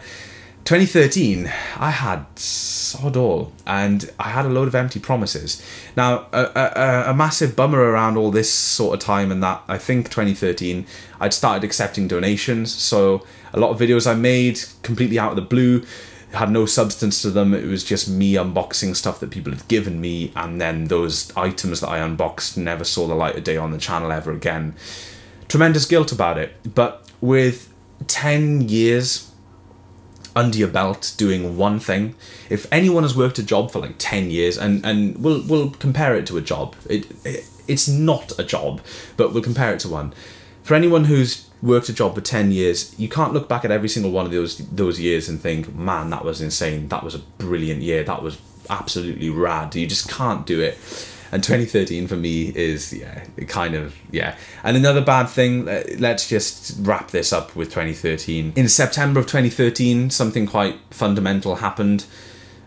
2013, I had sod all, and I had a load of empty promises. Now, a, a, a, massive bummer around all this sort of time, and that I think 2013, I'd started accepting donations. So a lot of videos I made completely out of the blue had no substance to them. It was just me unboxing stuff that people had given me, and then those items that I unboxed never saw the light of day on the channel ever again. Tremendous guilt about it, but with 10 years under your belt doing one thing, if anyone has worked a job for like 10 years, and, and we'll, we'll compare it to a job, it, it it's not a job, but we'll compare it to one. For anyone who's worked a job for 10 years you can't look back at every single one of those those years and think man that was insane. That was a brilliant year. That was absolutely rad. You just can't do it. And 2013 for me is yeah kind of yeah. And another bad thing let's just wrap this up with 2013 in september of 2013 something quite fundamental happened.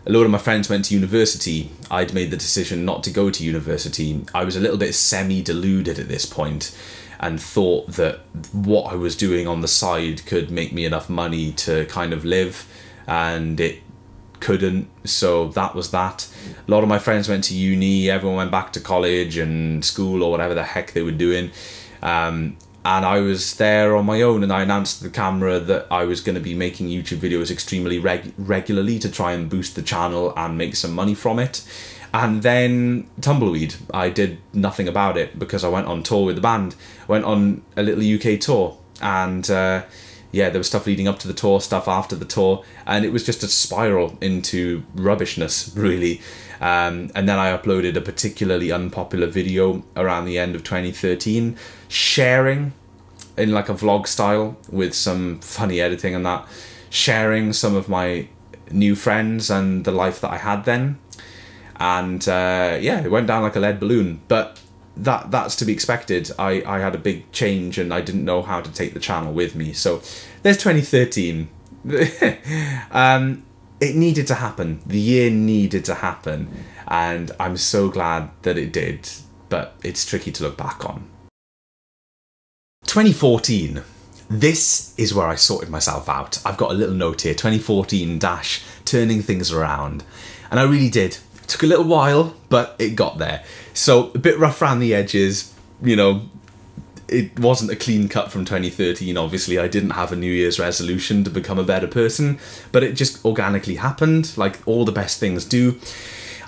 A lot of my friends went to university. I'd made the decision not to go to university. I was a little bit semi deluded at this point and thought that what I was doing on the side could make me enough money to kind of live, and it couldn't. So that was that. A lot of my friends went to uni, everyone went back to college and school or whatever the heck they were doing. Um, and I was there on my own, and I announced to the camera that I was going to be making YouTube videos extremely reg- regularly to try and boost the channel and make some money from it. And then Tumbleweed, I did nothing about it because I went on tour with the band, went on a little UK tour, and uh, yeah, there was stuff leading up to the tour, stuff after the tour, and it was just a spiral into rubbishness, really. Um, and then I uploaded a particularly unpopular video around the end of 2013, sharing in like a vlog style with some funny editing and that, sharing some of my new friends and the life that I had then and uh, yeah, it went down like a lead balloon. But that that's to be expected. I I had a big change and I didn't know how to take the channel with me. So there's 2013. um, it needed to happen. The year needed to happen, and I'm so glad that it did. But it's tricky to look back on. 2014. This is where I sorted myself out. I've got a little note here 2014 dash turning things around. And I really did. Took a little while, but it got there. So a bit rough around the edges, you know. It wasn't a clean cut from 2013, obviously. I didn't have a New Year's resolution to become a better person, but it just organically happened, like all the best things do.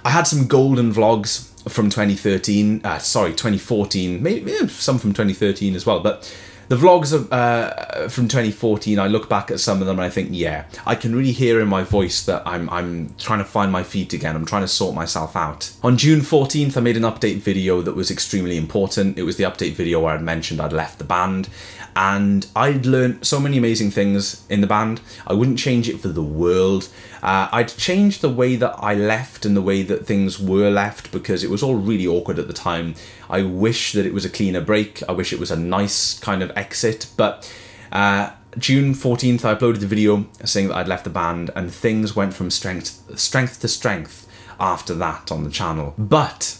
I had some golden vlogs from 2013, uh, sorry, 2014, maybe some from 2013 as well, but the vlogs of, uh, from 2014, I look back at some of them and I think, yeah, I can really hear in my voice that I'm, I'm trying to find my feet again. I'm trying to sort myself out. On June 14th, I made an update video that was extremely important. It was the update video where I'd mentioned I'd left the band and I'd learned so many amazing things in the band. I wouldn't change it for the world. Uh, I'd change the way that I left and the way that things were left because it was all really awkward at the time. I wish that it was a cleaner break. I wish it was a nice kind of exit, but uh, June 14th, I uploaded the video saying that I'd left the band, and things went from strength strength to strength after that on the channel. But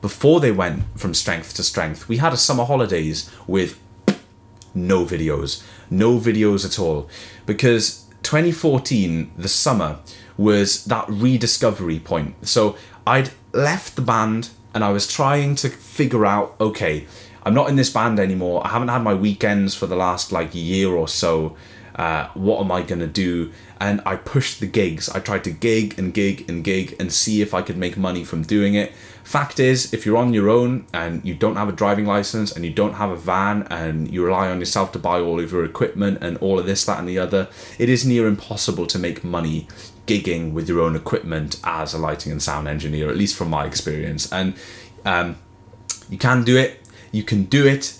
before they went from strength to strength, we had a summer holidays with no videos, no videos at all, because 2014, the summer, was that rediscovery point. So I'd left the band and I was trying to figure out, okay, I'm not in this band anymore. I haven't had my weekends for the last like year or so. Uh, what am I going to do? And I pushed the gigs. I tried to gig and gig and gig and see if I could make money from doing it. Fact is, if you're on your own and you don't have a driving license and you don't have a van and you rely on yourself to buy all of your equipment and all of this, that, and the other, it is near impossible to make money gigging with your own equipment as a lighting and sound engineer, at least from my experience. And um, you can do it. You can do it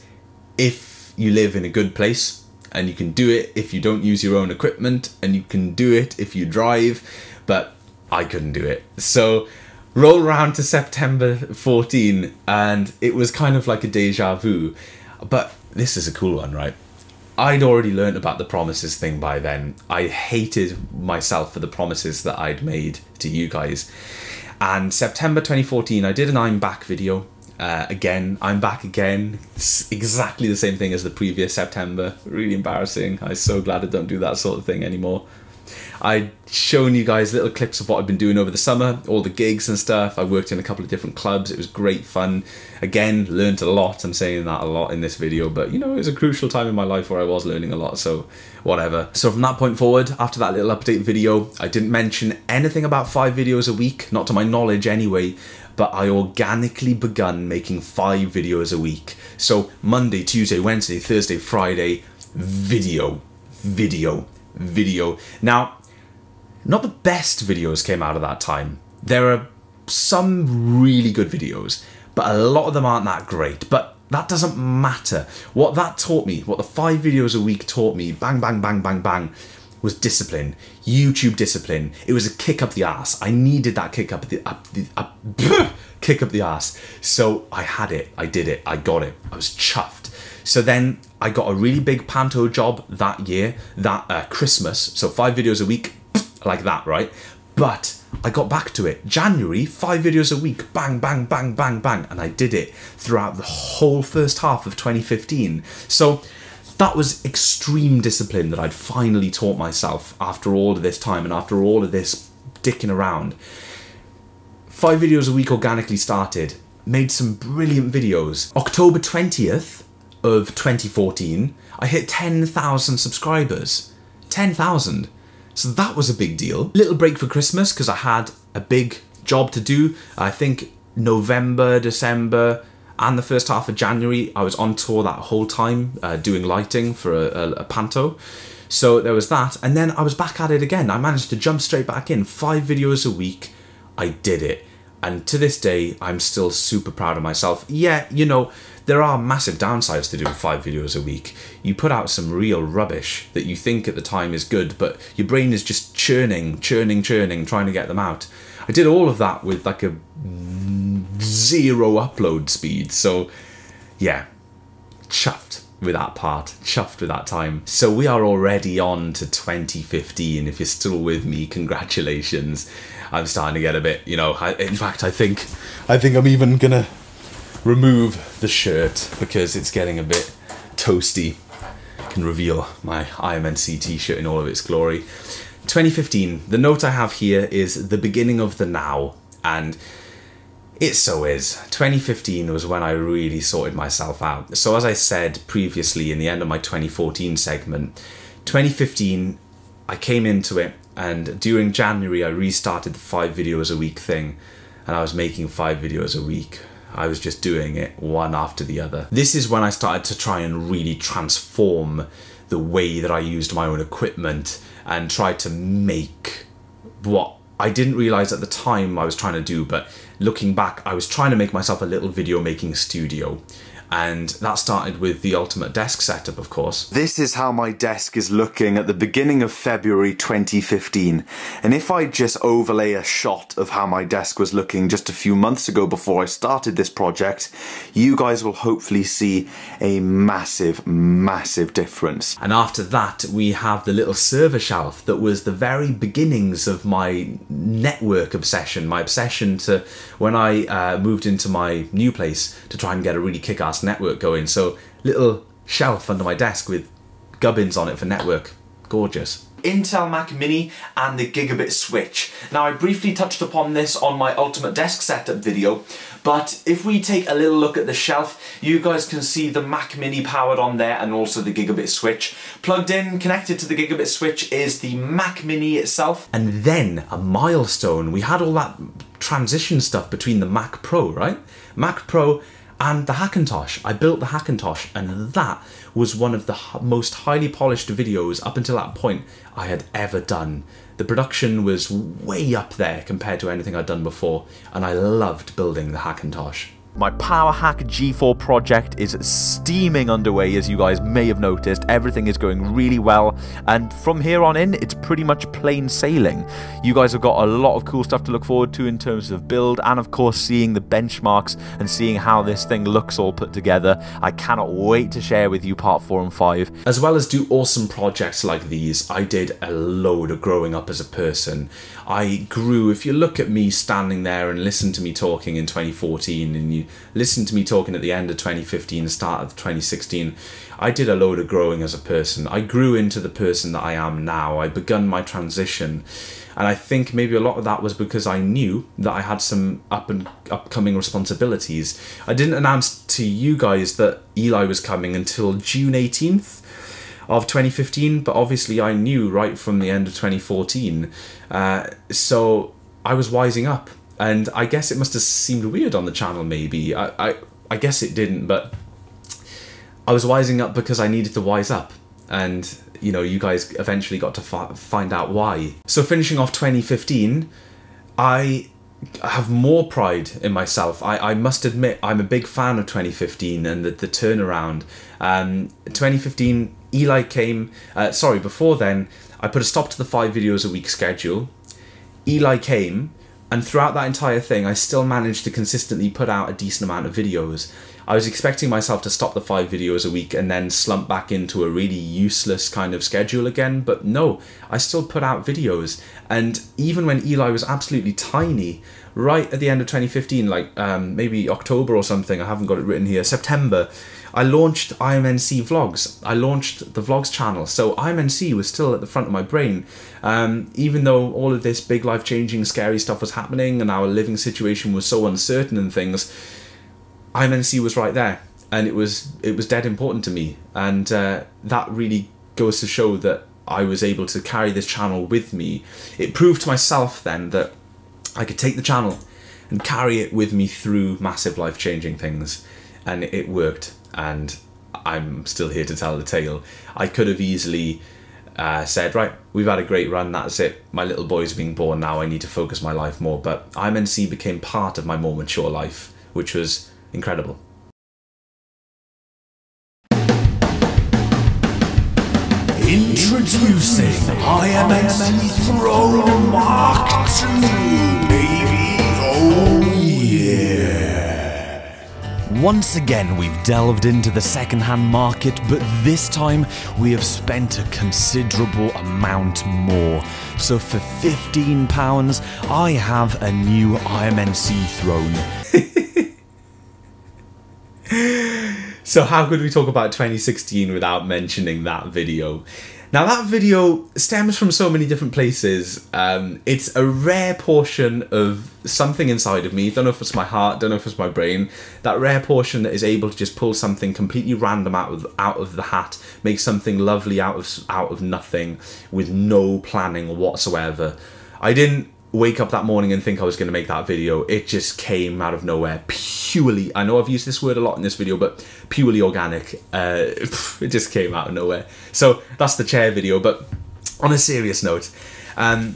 if you live in a good place, and you can do it if you don't use your own equipment, and you can do it if you drive. But I couldn't do it. So roll around to September 14, and it was kind of like a deja vu. But this is a cool one, right? I'd already learned about the promises thing by then. I hated myself for the promises that I'd made to you guys. And September 2014, I did an I'm back video. Uh, again, I'm back again. It's exactly the same thing as the previous September. Really embarrassing. I'm so glad I don't do that sort of thing anymore. I'd shown you guys little clips of what I've been doing over the summer, all the gigs and stuff. I worked in a couple of different clubs. It was great fun. Again, learned a lot. I'm saying that a lot in this video, but you know, it was a crucial time in my life where I was learning a lot, so whatever. So from that point forward, after that little update video, I didn't mention anything about five videos a week, not to my knowledge anyway, but I organically begun making five videos a week. So Monday, Tuesday, Wednesday, Thursday, Friday, video, video, video. Now, not the best videos came out of that time. There are some really good videos, but a lot of them aren't that great. But that doesn't matter. What that taught me, what the five videos a week taught me, bang, bang, bang, bang, bang, was discipline. YouTube discipline. It was a kick up the ass. I needed that kick up the up the up, kick up the ass. So I had it. I did it. I got it. I was chuffed. So then I got a really big panto job that year, that uh, Christmas. So five videos a week, like that, right? But I got back to it. January, five videos a week, bang, bang, bang, bang, bang. And I did it throughout the whole first half of 2015. So that was extreme discipline that I'd finally taught myself after all of this time and after all of this dicking around. Five videos a week organically started, made some brilliant videos. October 20th of 2014, I hit 10,000 subscribers. 10,000. So that was a big deal. Little break for Christmas because I had a big job to do. I think November, December, and the first half of January, I was on tour that whole time uh, doing lighting for a, a, a, panto. So there was that, and then I was back at it again. I managed to jump straight back in. Five videos a week. I did it. And to this day, I'm still super proud of myself. Yeah, you know, there are massive downsides to doing five videos a week. You put out some real rubbish that you think at the time is good, but your brain is just churning, churning, churning, trying to get them out. I did all of that with like a zero upload speed. So, yeah, chuffed with that part, chuffed with that time. So we are already on to 2015. If you're still with me, congratulations. I'm starting to get a bit, you know. I, in fact, I think, I think I'm even gonna remove the shirt because it's getting a bit toasty. Can reveal my IMNC t-shirt in all of its glory. 2015. The note I have here is the beginning of the now, and it so is. 2015 was when I really sorted myself out. So, as I said previously in the end of my 2014 segment, 2015, I came into it, and during January, I restarted the five videos a week thing, and I was making five videos a week. I was just doing it one after the other. This is when I started to try and really transform the way that I used my own equipment and tried to make what I didn't realize at the time I was trying to do, but looking back, I was trying to make myself a little video making studio. And that started with the ultimate desk setup, of course. This is how my desk is looking at the beginning of February 2015. And if I just overlay a shot of how my desk was looking just a few months ago before I started this project, you guys will hopefully see a massive, massive difference. And after that, we have the little server shelf that was the very beginnings of my network obsession, my obsession to when I uh, moved into my new place to try and get a really kick network going. So, little shelf under my desk with gubbins on it for network. Gorgeous. Intel Mac Mini and the Gigabit switch. Now I briefly touched upon this on my Ultimate Desk Setup video, but if we take a little look at the shelf, you guys can see the Mac Mini powered on there and also the Gigabit switch. Plugged in, connected to the Gigabit switch is the Mac Mini itself. And then a milestone, we had all that transition stuff between the Mac Pro, right? Mac Pro and the Hackintosh. I built the Hackintosh, and that was one of the most highly polished videos up until that point I had ever done. The production was way up there compared to anything I'd done before, and I loved building the Hackintosh. My PowerHack G4 project is steaming underway, as you guys may have noticed. Everything is going really well, and from here on in, it's pretty much plain sailing. You guys have got a lot of cool stuff to look forward to in terms of build, and of course, seeing the benchmarks and seeing how this thing looks all put together. I cannot wait to share with you part 4 and 5. As well as do awesome projects like these, I did a load of growing up as a person. I grew, if you look at me standing there and listen to me talking in 2014 and you listen to me talking at the end of 2015, start of 2016, I did a load of growing as a person. I grew into the person that I am now. I begun my transition. And I think maybe a lot of that was because I knew that I had some up and upcoming responsibilities. I didn't announce to you guys that Eli was coming until June 18th of 2015, but obviously I knew right from the end of 2014. Uh, so I was wising up, and I guess it must have seemed weird on the channel. Maybe I, I, I guess it didn't, but I was wising up because I needed to wise up, and you know, you guys eventually got to fi- find out why. So finishing off 2015, I have more pride in myself. I, I must admit, I'm a big fan of 2015 and the, the turnaround. Um, 2015, Eli came, uh, sorry, before then, I put a stop to the five videos a week schedule. Eli came, and throughout that entire thing, I still managed to consistently put out a decent amount of videos. I was expecting myself to stop the five videos a week and then slump back into a really useless kind of schedule again, but no, I still put out videos. And even when Eli was absolutely tiny, right at the end of 2015, like um, maybe October or something, I haven't got it written here, September, I launched IMNC Vlogs. I launched the Vlogs channel. So IMNC was still at the front of my brain. Um, even though all of this big life changing, scary stuff was happening and our living situation was so uncertain and things, IMNC was right there. And it was it was dead important to me. And uh, that really goes to show that I was able to carry this channel with me. It proved to myself then that I could take the channel and carry it with me through massive life changing things. And it worked and I'm still here to tell the tale. I could have easily uh, said, right, we've had a great run, that's it. My little boy's being born now, I need to focus my life more. But IMNC became part of my more mature life, which was incredible. Introducing IMNC Throne Mark II, Once again, we've delved into the second-hand market, but this time we have spent a considerable amount more. So for £15, I have a new IMNC throne. So how could we talk about 2016 without mentioning that video? Now that video stems from so many different places. Um, it's a rare portion of something inside of me. Don't know if it's my heart, don't know if it's my brain. That rare portion that is able to just pull something completely random out of out of the hat, make something lovely out of out of nothing, with no planning whatsoever. I didn't wake up that morning and think I was going to make that video. It just came out of nowhere, purely. I know I've used this word a lot in this video, but purely organic. Uh, it just came out of nowhere. So that's the chair video. But on a serious note, um,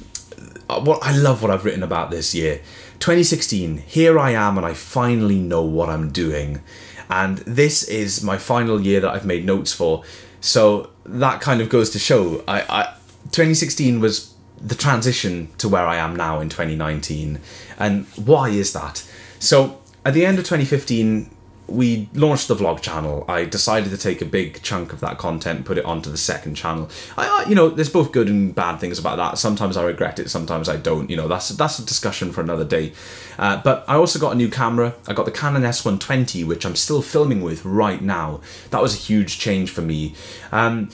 what I love what I've written about this year. 2016, here I am, and I finally know what I'm doing. And this is my final year that I've made notes for. So that kind of goes to show I, I 2016 was the transition to where I am now in 2019. And why is that? So at the end of 2015, we launched the vlog channel. I decided to take a big chunk of that content, put it onto the second channel. I, you know, there's both good and bad things about that. Sometimes I regret it, sometimes I don't. You know, that's that's a discussion for another day. Uh, but I also got a new camera. I got the Canon S120, which I'm still filming with right now. That was a huge change for me. Um,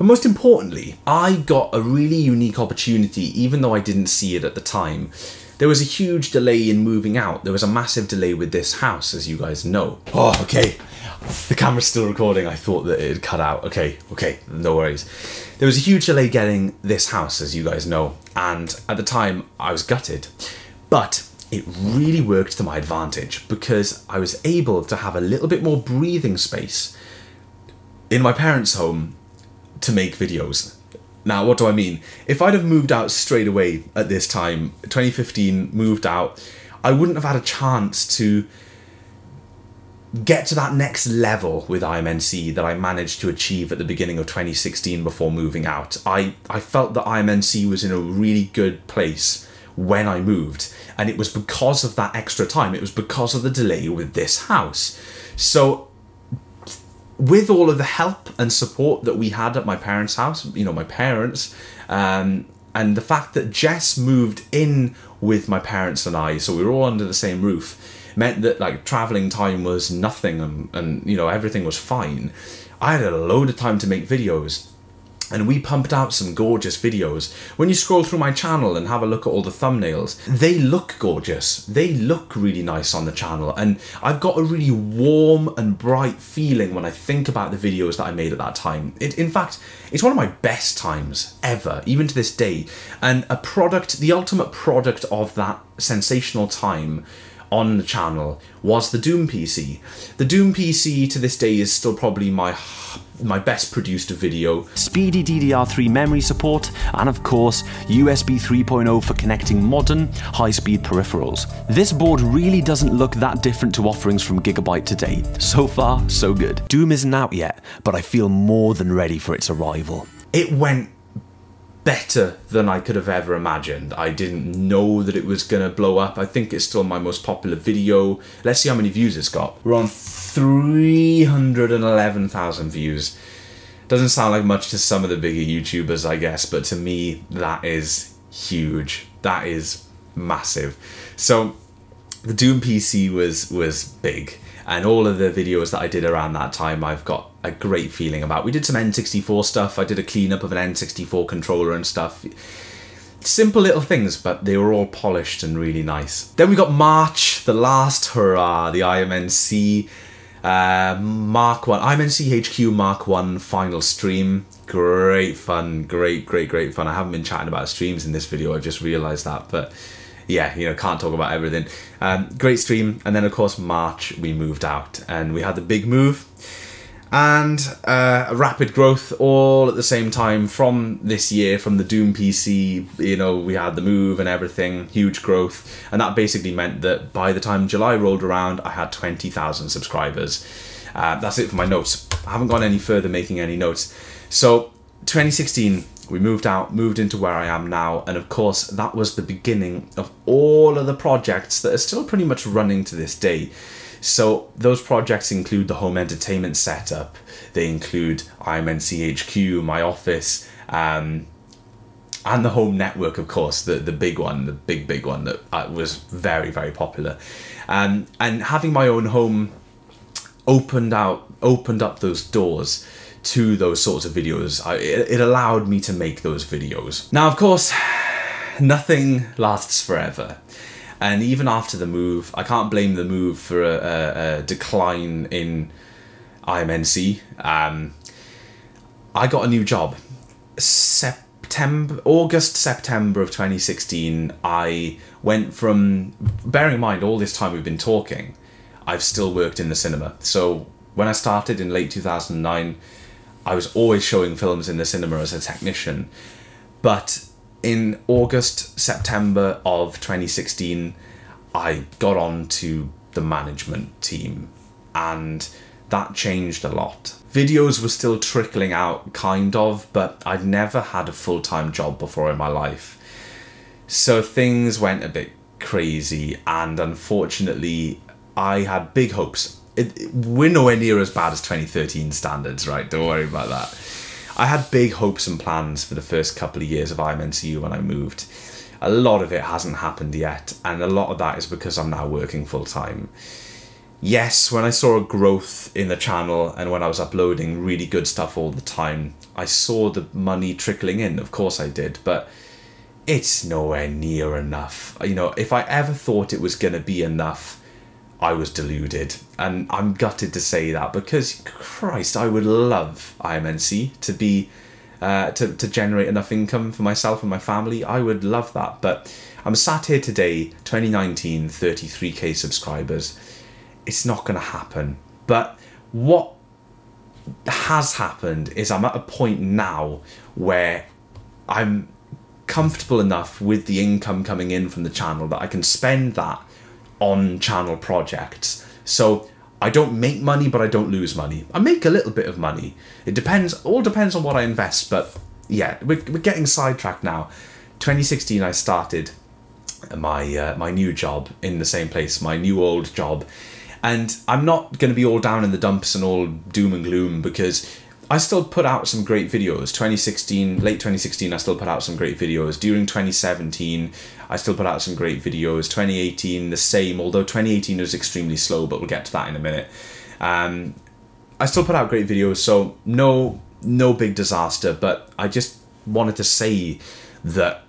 but most importantly, I got a really unique opportunity, even though I didn't see it at the time. There was a huge delay in moving out. There was a massive delay with this house, as you guys know. Oh, okay. The camera's still recording. I thought that it had cut out. Okay, okay, no worries. There was a huge delay getting this house, as you guys know, and at the time I was gutted. But it really worked to my advantage because I was able to have a little bit more breathing space in my parents' home to make videos. Now, what do I mean? If I'd have moved out straight away at this time, 2015, moved out, I wouldn't have had a chance to get to that next level with IMNC that I managed to achieve at the beginning of 2016 before moving out. I, I felt that IMNC was in a really good place when I moved, and it was because of that extra time. It was because of the delay with this house. So with all of the help and support that we had at my parents' house, you know, my parents, um, and the fact that Jess moved in with my parents and I, so we were all under the same roof, meant that like traveling time was nothing and, and you know, everything was fine. I had a load of time to make videos and we pumped out some gorgeous videos. When you scroll through my channel and have a look at all the thumbnails, they look gorgeous. They look really nice on the channel, and I've got a really warm and bright feeling when I think about the videos that I made at that time. It, in fact, it's one of my best times ever, even to this day, and a product, the ultimate product of that sensational time on the channel was the Doom PC. The Doom PC to this day is still probably my my best produced video. Speedy DDR3 memory support, and of course, USB 3.0 for connecting modern, high speed peripherals. This board really doesn't look that different to offerings from Gigabyte today. So far, so good. Doom isn't out yet, but I feel more than ready for its arrival. It went better than I could have ever imagined. I didn't know that it was going to blow up. I think it's still my most popular video. Let's see how many views it's got. We're on 311,000 views. Doesn't sound like much to some of the bigger YouTubers, I guess, but to me, that is huge. That is massive. So, the Doom PC was was big, and all of the videos that I did around that time, I've got a great feeling about. We did some N64 stuff. I did a cleanup of an N64 controller and stuff. Simple little things, but they were all polished and really nice. Then we got March, the last hurrah, the IMNC uh, Mark 1, IMNC HQ Mark 1 final stream. Great fun, great, great, great fun. I haven't been chatting about streams in this video, I've just realised that, but yeah, you know, can't talk about everything. Um, great stream, and then of course March we moved out and we had the big move and uh, rapid growth all at the same time from this year from the doom pc you know we had the move and everything huge growth. And that basically meant that by the time july rolled around i had 20000 subscribers. Uh, that's it for my notes. I haven't gone any further making any notes. So 2016 we moved out moved into where i am now. And of course that was the beginning of all of the projects that are still pretty much running to this day so those projects include the home entertainment setup. They include IMNCHQ, my office, um, and the home network, of course, the the big one, the big big one that uh, was very very popular. Um, and having my own home opened out opened up those doors to those sorts of videos. I, it, it allowed me to make those videos. Now, of course, nothing lasts forever. And even after the move, I can't blame the move for a, a, a decline in IMNC. Um, I got a new job. September, August, September of 2016, I went from, bearing in mind all this time we've been talking, I've still worked in the cinema. So when I started in late 2009, I was always showing films in the cinema as a technician. But in August, September of 2016, I got on to the management team and that changed a lot. Videos were still trickling out, kind of, but I'd never had a full time job before in my life. So things went a bit crazy, and unfortunately, I had big hopes. It, it- we're nowhere near as bad as 2013 standards, right? Don't worry about that. I had big hopes and plans for the first couple of years of IMNC HQ when I moved. A lot of it hasn't happened yet, and a lot of that is because I'm now working full time yes, when I saw a growth in the channel and when I was uploading really good stuff all the time, I saw the money trickling in. Of course I did, but it's nowhere near enough. You know, if I ever thought it was going to be enough, I was deluded. And I'm gutted to say that because, Christ, I would love IMNC to be. Uh, to, to generate enough income for myself and my family, I would love that. But I'm sat here today, 2019, 33k subscribers it's not going to happen. But what has happened is I'm at a point now where I'm comfortable enough with the income coming in from the channel that I can spend that on channel projects. So I don't make money, but I don't lose money. I make a little bit of money. It depends, all depends on what I invest. But yeah, we're, we're getting sidetracked now. 2016, I started my uh, my new job in the same place, my new old job, and I'm not going to be all down in the dumps and all doom and gloom because I still put out some great videos. 2016, late 2016, I still put out some great videos. During 2017, I still put out some great videos. 2018, the same, although 2018 was extremely slow, but we'll get to that in a minute. Um, I still put out great videos, so no no big disaster, but I just wanted to say that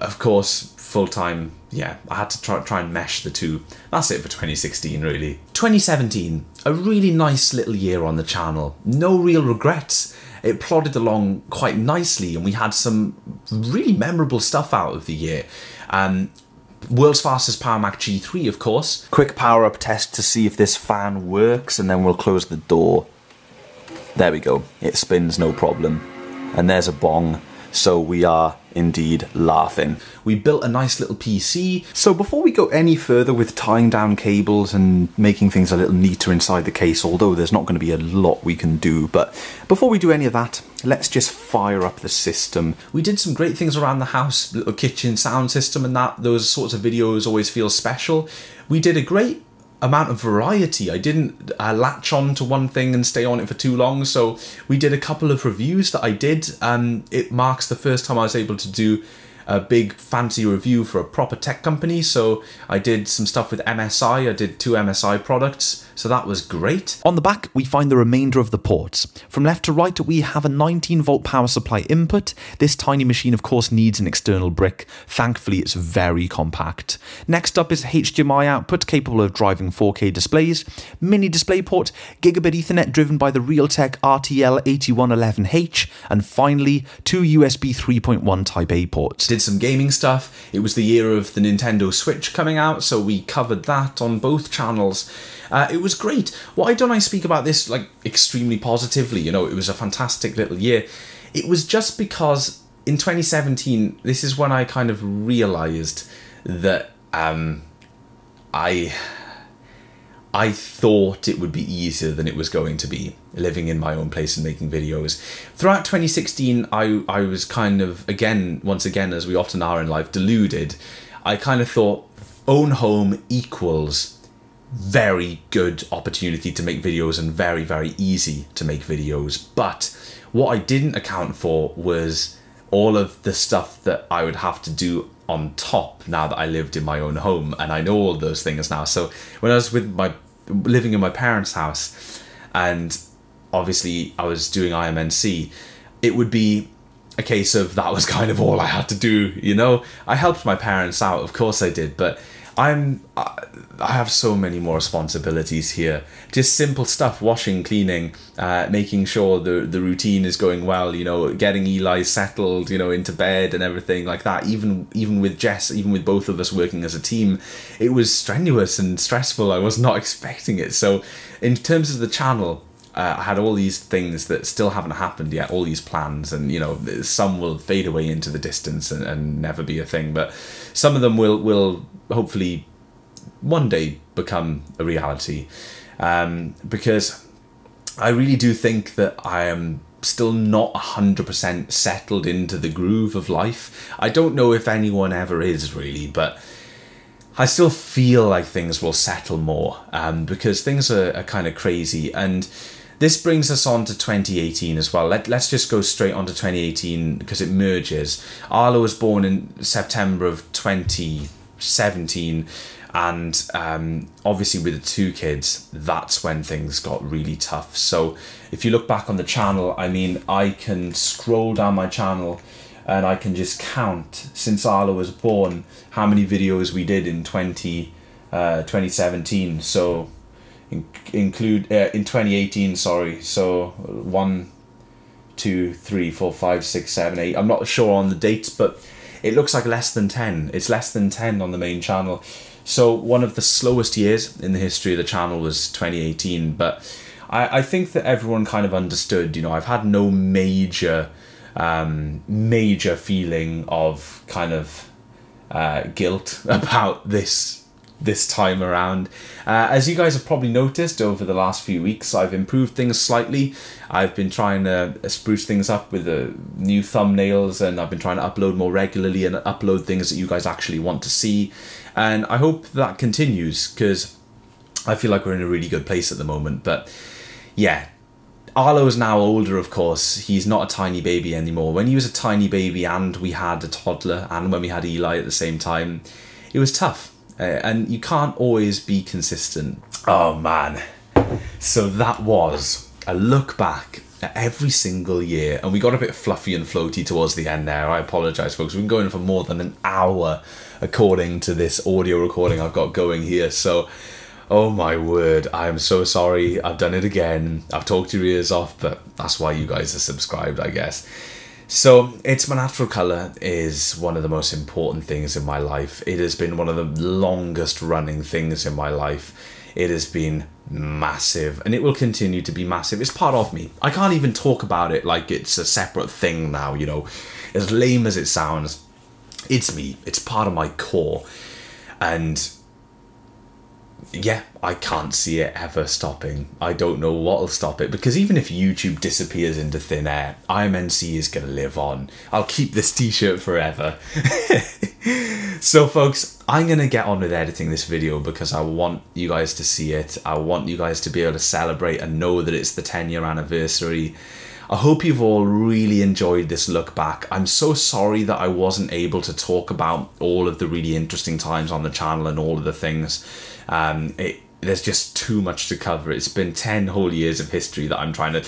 of course, full time, yeah, I had to try, try and mesh the two. That's it for 2016, really. 2017, a really nice little year on the channel. No real regrets. It plodded along quite nicely, and we had some really memorable stuff out of the year. Um, World's fastest Power Mac G3, of course. Quick power up test to see if this fan works, and then we'll close the door. There we go. It spins no problem. And there's a bong. So we are indeed laughing. We built a nice little PC. So before we go any further with tying down cables and making things a little neater inside the case, although there's not going to be a lot we can do, but before we do any of that, let's just fire up the system. We did some great things around the house, little kitchen sound system and that. Those sorts of videos always feel special. We did a great amount of variety. I didn't uh, latch on to one thing and stay on it for too long. So we did a couple of reviews that I did. Um, it marks the first time I was able to do a big fancy review for a proper tech company. So I did some stuff with MSI. I did two MSI products. So that was great. On the back, we find the remainder of the ports. From left to right, we have a 19 volt power supply input. This tiny machine, of course, needs an external brick. Thankfully, it's very compact. Next up is HDMI output capable of driving 4K displays, mini DisplayPort, gigabit Ethernet driven by the Realtek RTL8111H, and finally, two USB 3.1 Type A ports. Did some gaming stuff. It was the year of the Nintendo Switch coming out, so we covered that on both channels. Uh, it was great. Why don't I speak about this like extremely positively? You know, it was a fantastic little year. It was just because in 2017, this is when I kind of realized that um, I I thought it would be easier than it was going to be living in my own place and making videos. Throughout 2016, I I was kind of again once again as we often are in life deluded. I kind of thought own home equals very good opportunity to make videos and very very easy to make videos. But what i didn't account for was all of the stuff that i would have to do on top now that i lived in my own home. And i know all those things now. So when i was with my living in my parents house and obviously i was doing imnc it would be a case of that was kind of all I had to do, you know. I helped my parents out, of course I did, but I'm I have so many more responsibilities here. Just simple stuff, washing, cleaning, uh, making sure the the routine is going well, you know, getting Eli settled, you know, into bed and everything like that. Even even with Jess, even with both of us working as a team, it was strenuous and stressful. I was not expecting it. So, in terms of the channel, uh, I had all these things that still haven't happened yet, all these plans, and you know, some will fade away into the distance and, and never be a thing, but some of them will will hopefully one day become a reality. um, because I really do think that I am still not 100% settled into the groove of life. I don't know if anyone ever is really, but I still feel like things will settle more um, because things are, are kind of crazy. And this brings us on to 2018 as well. Let, let's just go straight on to 2018 because it merges. Arlo was born in September of 2017 and um, obviously with the two kids that's when things got really tough. So if you look back on the channel i mean i can scroll down my channel and i can just count since arlo was born how many videos we did in 20 uh, 2017 so in, include uh, in 2018 sorry. So one two three four five six seven eight. I'm not sure on the dates but it looks like less than 10 it's less than 10 on the main channel so one of the slowest years in the history of the channel was 2018, but I, I think that everyone kind of understood. You know, I've had no major, um, major feeling of kind of uh, guilt about this this time around. Uh, as you guys have probably noticed over the last few weeks, I've improved things slightly. I've been trying to spruce things up with the new thumbnails, and I've been trying to upload more regularly and upload things that you guys actually want to see. And I hope that continues because I feel like we're in a really good place at the moment. But yeah, Arlo is now older, of course. He's not a tiny baby anymore. When he was a tiny baby and we had a toddler and when we had Eli at the same time, it was tough. Uh, and you can't always be consistent. Oh man. So that was a look back at every single year. And we got a bit fluffy and floaty towards the end there. I apologise, folks. We've been going for more than an hour according to this audio recording I've got going here. So, oh my word, I am so sorry. I've done it again. I've talked your ears off, but that's why you guys are subscribed, I guess. So, It's My Natural Colour is one of the most important things in my life. It has been one of the longest running things in my life. It has been massive and it will continue to be massive. It's part of me. I can't even talk about it like it's a separate thing now, you know. As lame as it sounds, it's me. It's part of my core. And yeah, I can't see it ever stopping. I don't know what'll stop it because even if YouTube disappears into thin air, IMNC is going to live on. I'll keep this t shirt forever. so, folks, I'm going to get on with editing this video because I want you guys to see it. I want you guys to be able to celebrate and know that it's the 10 year anniversary. I hope you've all really enjoyed this look back. I'm so sorry that I wasn't able to talk about all of the really interesting times on the channel and all of the things. Um, it, there's just too much to cover. It's been 10 whole years of history that I'm trying to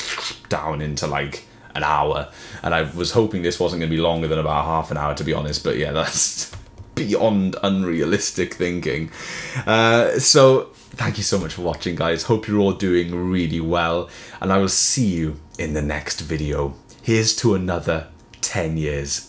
down into like an hour. And I was hoping this wasn't going to be longer than about half an hour, to be honest. But yeah, that's beyond unrealistic thinking. Uh, so thank you so much for watching, guys. Hope you're all doing really well. And I will see you in the next video. Here's to another 10 years